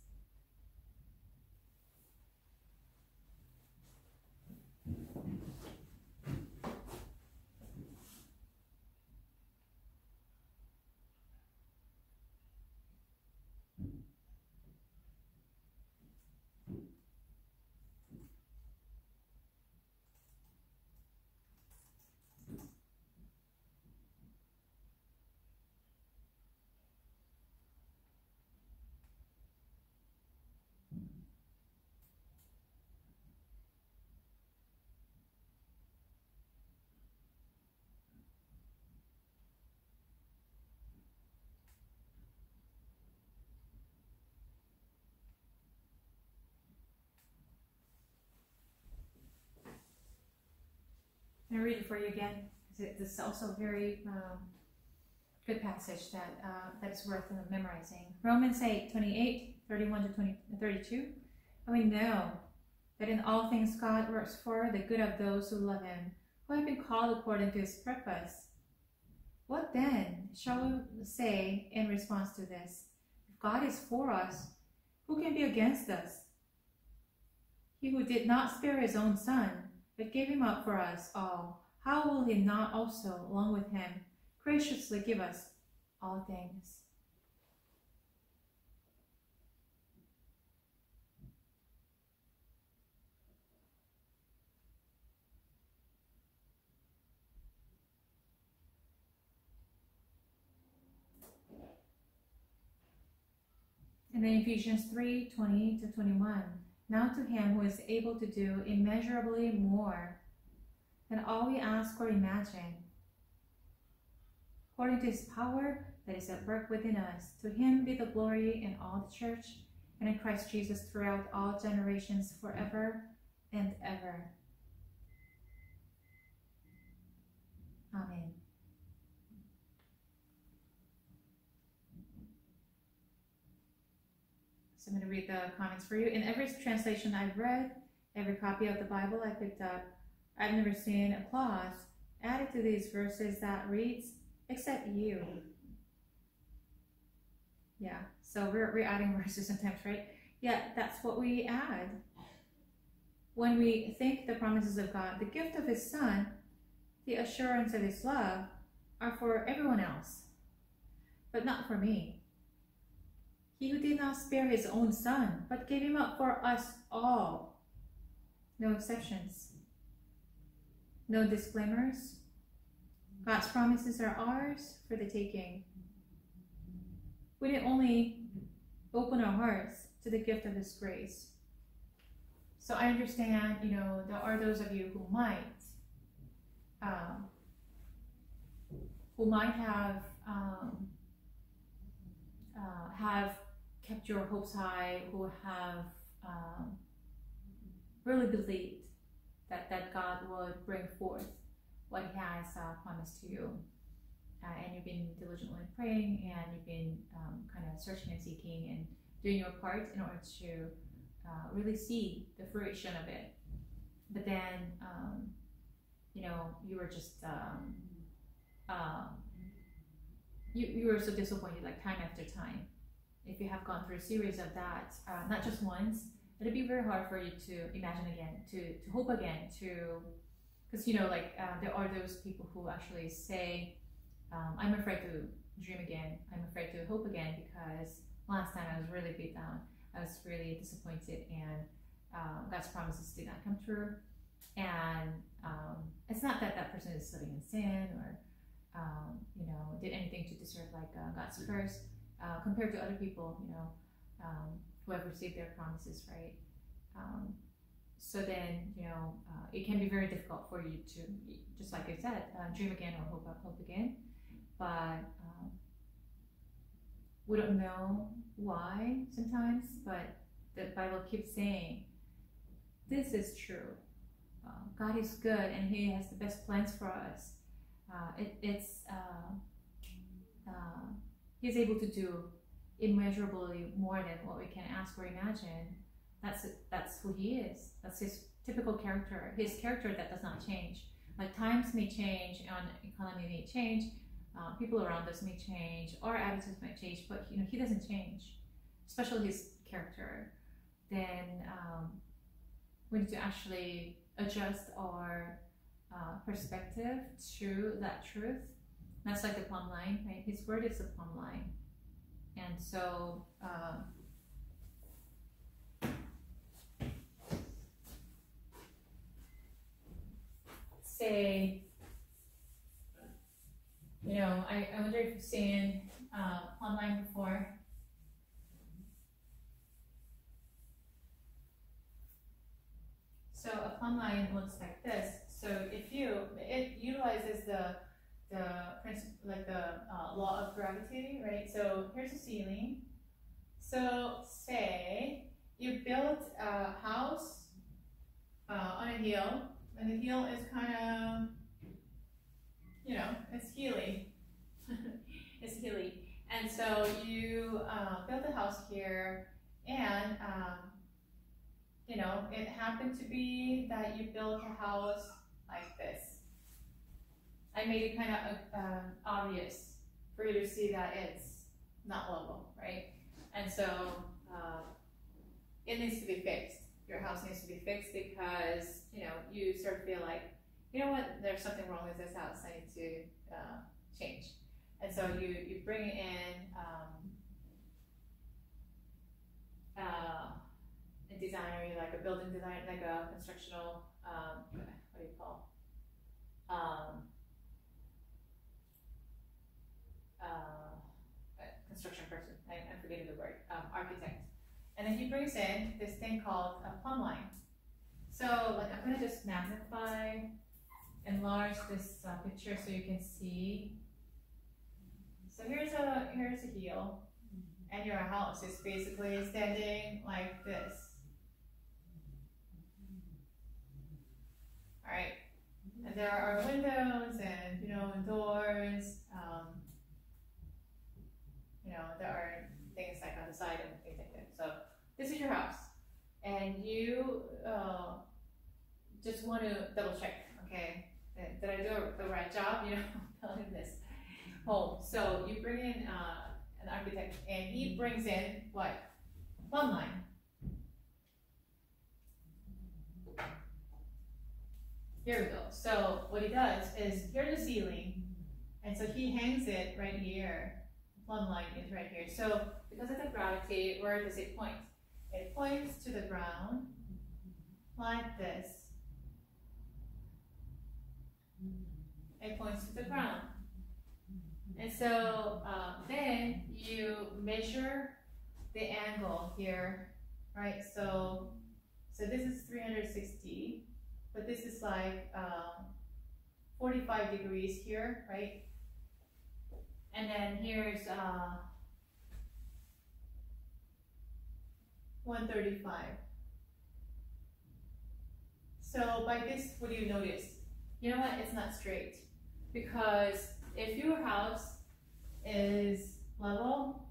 I read it for you again. This is also a very um, good passage that uh, that is worth memorizing. Romans 8, 28, 31 to 20, 32. And we know that in all things God works for the good of those who love him, who have been called according to his purpose. What then shall we say in response to this? If God is for us, who can be against us? He who did not spare his own son, but gave him up for us all, how will he not also, along with him, graciously give us all things? And then Ephesians 3 20 to 21. Now to him who is able to do immeasurably more than all we ask or imagine, according to his power that is at work within us, to him be the glory in all the church and in Christ Jesus throughout all generations forever and ever. Amen. So I'm going to read the comments for you. In every translation I've read, every copy of the Bible I picked up, I've never seen a clause added to these verses that reads, except you. Yeah. So we're, we're adding verses sometimes, right? Yeah, that's what we add. When we think the promises of God, the gift of His Son, the assurance of His love, are for everyone else, but not for me. He who did not spare His own Son, but gave Him up for us all. No exceptions. No disclaimers. God's promises are ours for the taking. We need only open our hearts to the gift of His grace. So I understand, you know, there are those of you who might, um, who might have um, uh, have kept your hopes high, who have um, really believed that that God would bring forth what He has uh, promised to you. Uh, and you've been diligently praying and you've been um, kind of searching and seeking and doing your part in order to uh, really see the fruition of it. But then, um, you know, you were just, um, uh, you, you were so disappointed like time after time. If you have gone through a series of that, uh, not just once, it'd be very hard for you to imagine again, to, to hope again, to, because, you know, like uh, there are those people who actually say, um, I'm afraid to dream again. I'm afraid to hope again because last time I was really beat down. I was really disappointed and um, God's promises did not come true. And um, it's not that that person is living in sin or, um, you know, did anything to deserve like uh, God's curse uh, compared to other people, you know, um, who have received their promises, right? Um, so then, you know, uh, it can be very difficult for you to, just like I said, uh, dream again or hope, hope again but um, we don't know why sometimes, but the Bible keeps saying this is true. Uh, God is good and He has the best plans for us. Uh, it, it's uh, uh, He's able to do immeasurably more than what we can ask or imagine. That's that's who He is. That's His typical character. His character that does not change. Like times may change, and economy may change, uh, people around us may change, our attitudes might change, but you know he doesn't change, especially his character. Then um, we need to actually adjust our uh, perspective to that truth. That's like the plumb line, right? His word is the plumb line, and so. Uh, say you know, I, I wonder if you've seen uh, line before. So a plumb line looks like this. So if you, it utilizes the the principle, like the uh, law of gravity, right? So here's a ceiling. So say you built a house uh, on a hill, and the hill is kind of you know, it's hilly. it's hilly. And so you uh, built a house here, and um, you know, it happened to be that you built a house like this. I made it kind of uh, obvious for you to see that it's not level, right? And so uh, it needs to be fixed. Your house needs to be fixed because you know you sort of feel like you know what, there's something wrong with this house, I need to uh, change. And so you, you bring in um, uh, a designer, like a building design, like a constructional, um, what do you call, um, uh, construction person, I, I'm forgetting the word, um, architect. And then he brings in this thing called a plumb line. So like I'm gonna just magnify enlarge this uh, picture so you can see. So here's a here's a heel, and your house is basically standing like this. All right, and there are windows and you know doors. Um, know there are things like on the side and things like that. So this is your house, and you uh, just want to double check. Okay, did I do the right job? You know, building this home. So you bring in uh, an architect, and he brings in what? Plumb line. Here we go. So what he does is here's the ceiling, and so he hangs it right here. Plumb line is right here. So because of the gravity, where does it point? It points to the ground like this. It points to the ground. And so um, then you measure the angle here, right? So, so this is 360, but this is like um, 45 degrees here, right? And then here's uh, 135. So by this, what do you notice? You know what, it's not straight. Because if your house is level,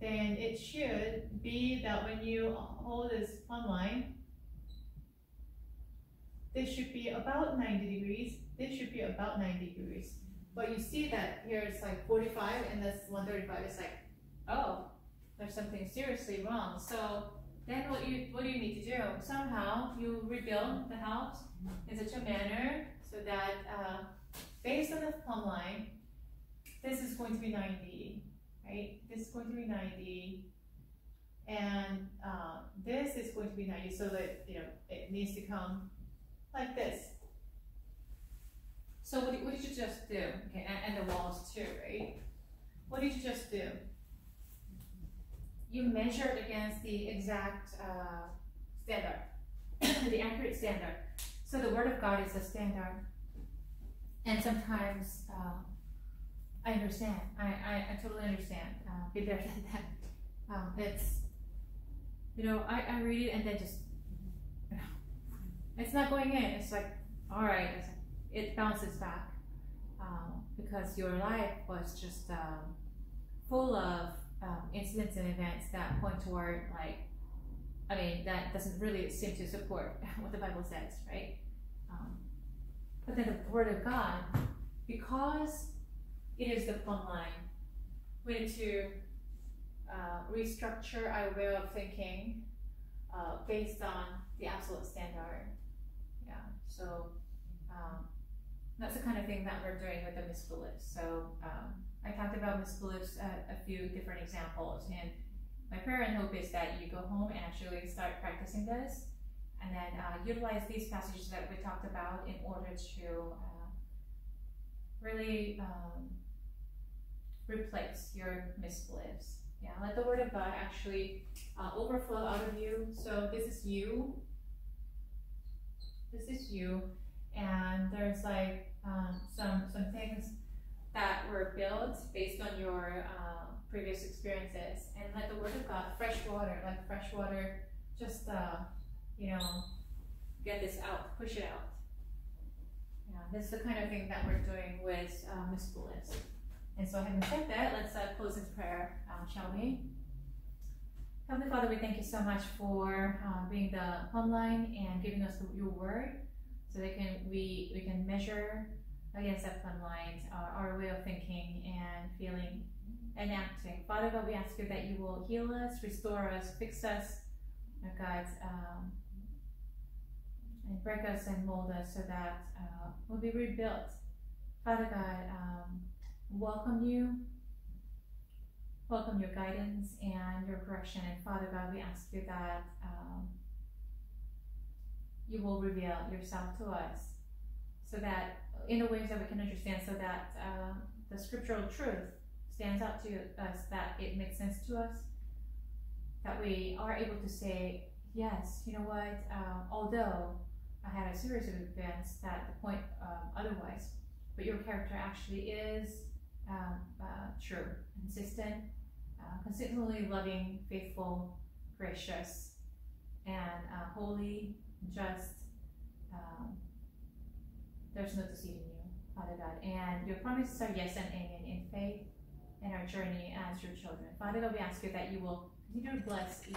then it should be that when you hold this plumb line, this should be about 90 degrees, this should be about 90 degrees. But you see that here it's like 45 and this 135 is like, oh, there's something seriously wrong. So then what you what do you need to do? Somehow you rebuild the house in such a manner so that uh, based on the plumb line, this is going to be 90, right? This is going to be 90, and uh, this is going to be 90, so that you know it needs to come like this. So what, what did you just do? Okay, and, and the walls too, right? What did you just do? You measured against the exact uh, standard, the accurate standard. So the Word of God is a standard. And sometimes uh, I understand. I, I, I totally understand. Uh, be better than that. Um, it's, you know, I, I read it and then just, it's not going in. It's like, all right, it bounces back um, because your life was just um, full of um, incidents and events that point toward like, I mean, that doesn't really seem to support what the Bible says, right? Um, but then the Word of God, because it is the plumb line, we need to uh, restructure our way of thinking uh, based on the absolute standard. Yeah, so um, that's the kind of thing that we're doing with the misbeliefs. So um, I talked about misbeliefs at a few different examples, and my prayer and hope is that you go home and actually start practicing this, and then uh, utilize these passages that we talked about in order to uh, really um, replace your misbeliefs. Yeah, let the Word of God actually uh, overflow out of you. So this is you. This is you, and there's like um, some some things that were built based on your uh, previous experiences, and let the Word of God, fresh water, like fresh water, just uh, you know, get this out, push it out. Yeah, this is the kind of thing that we're doing with uh, misbeliefs. And so, having said that, let's uh, close in prayer, um, shall we? Heavenly Father, we thank you so much for uh, being the plumb line and giving us your word, so that can we we can measure against that plumb line uh, our way of thinking and feeling and acting. Father God, we ask you that you will heal us, restore us, fix us, oh God, um, and break us and mold us so that uh, we'll be rebuilt. Father God, um, welcome you, welcome your guidance and your correction. And Father God, we ask you that um, you will reveal yourself to us. So that in the ways that we can understand, so that uh, the scriptural truth stands out to us, that it makes sense to us, that we are able to say, yes, you know what, uh, although I had a series of events that the point um, otherwise, but your character actually is um, uh, true, consistent, uh, consistently loving, faithful, gracious, and uh, holy, just. Um, there's no deceiving you, Father God. And your promises are yes and amen in faith in our journey as your children. Father God, we ask you that you will continue to bless each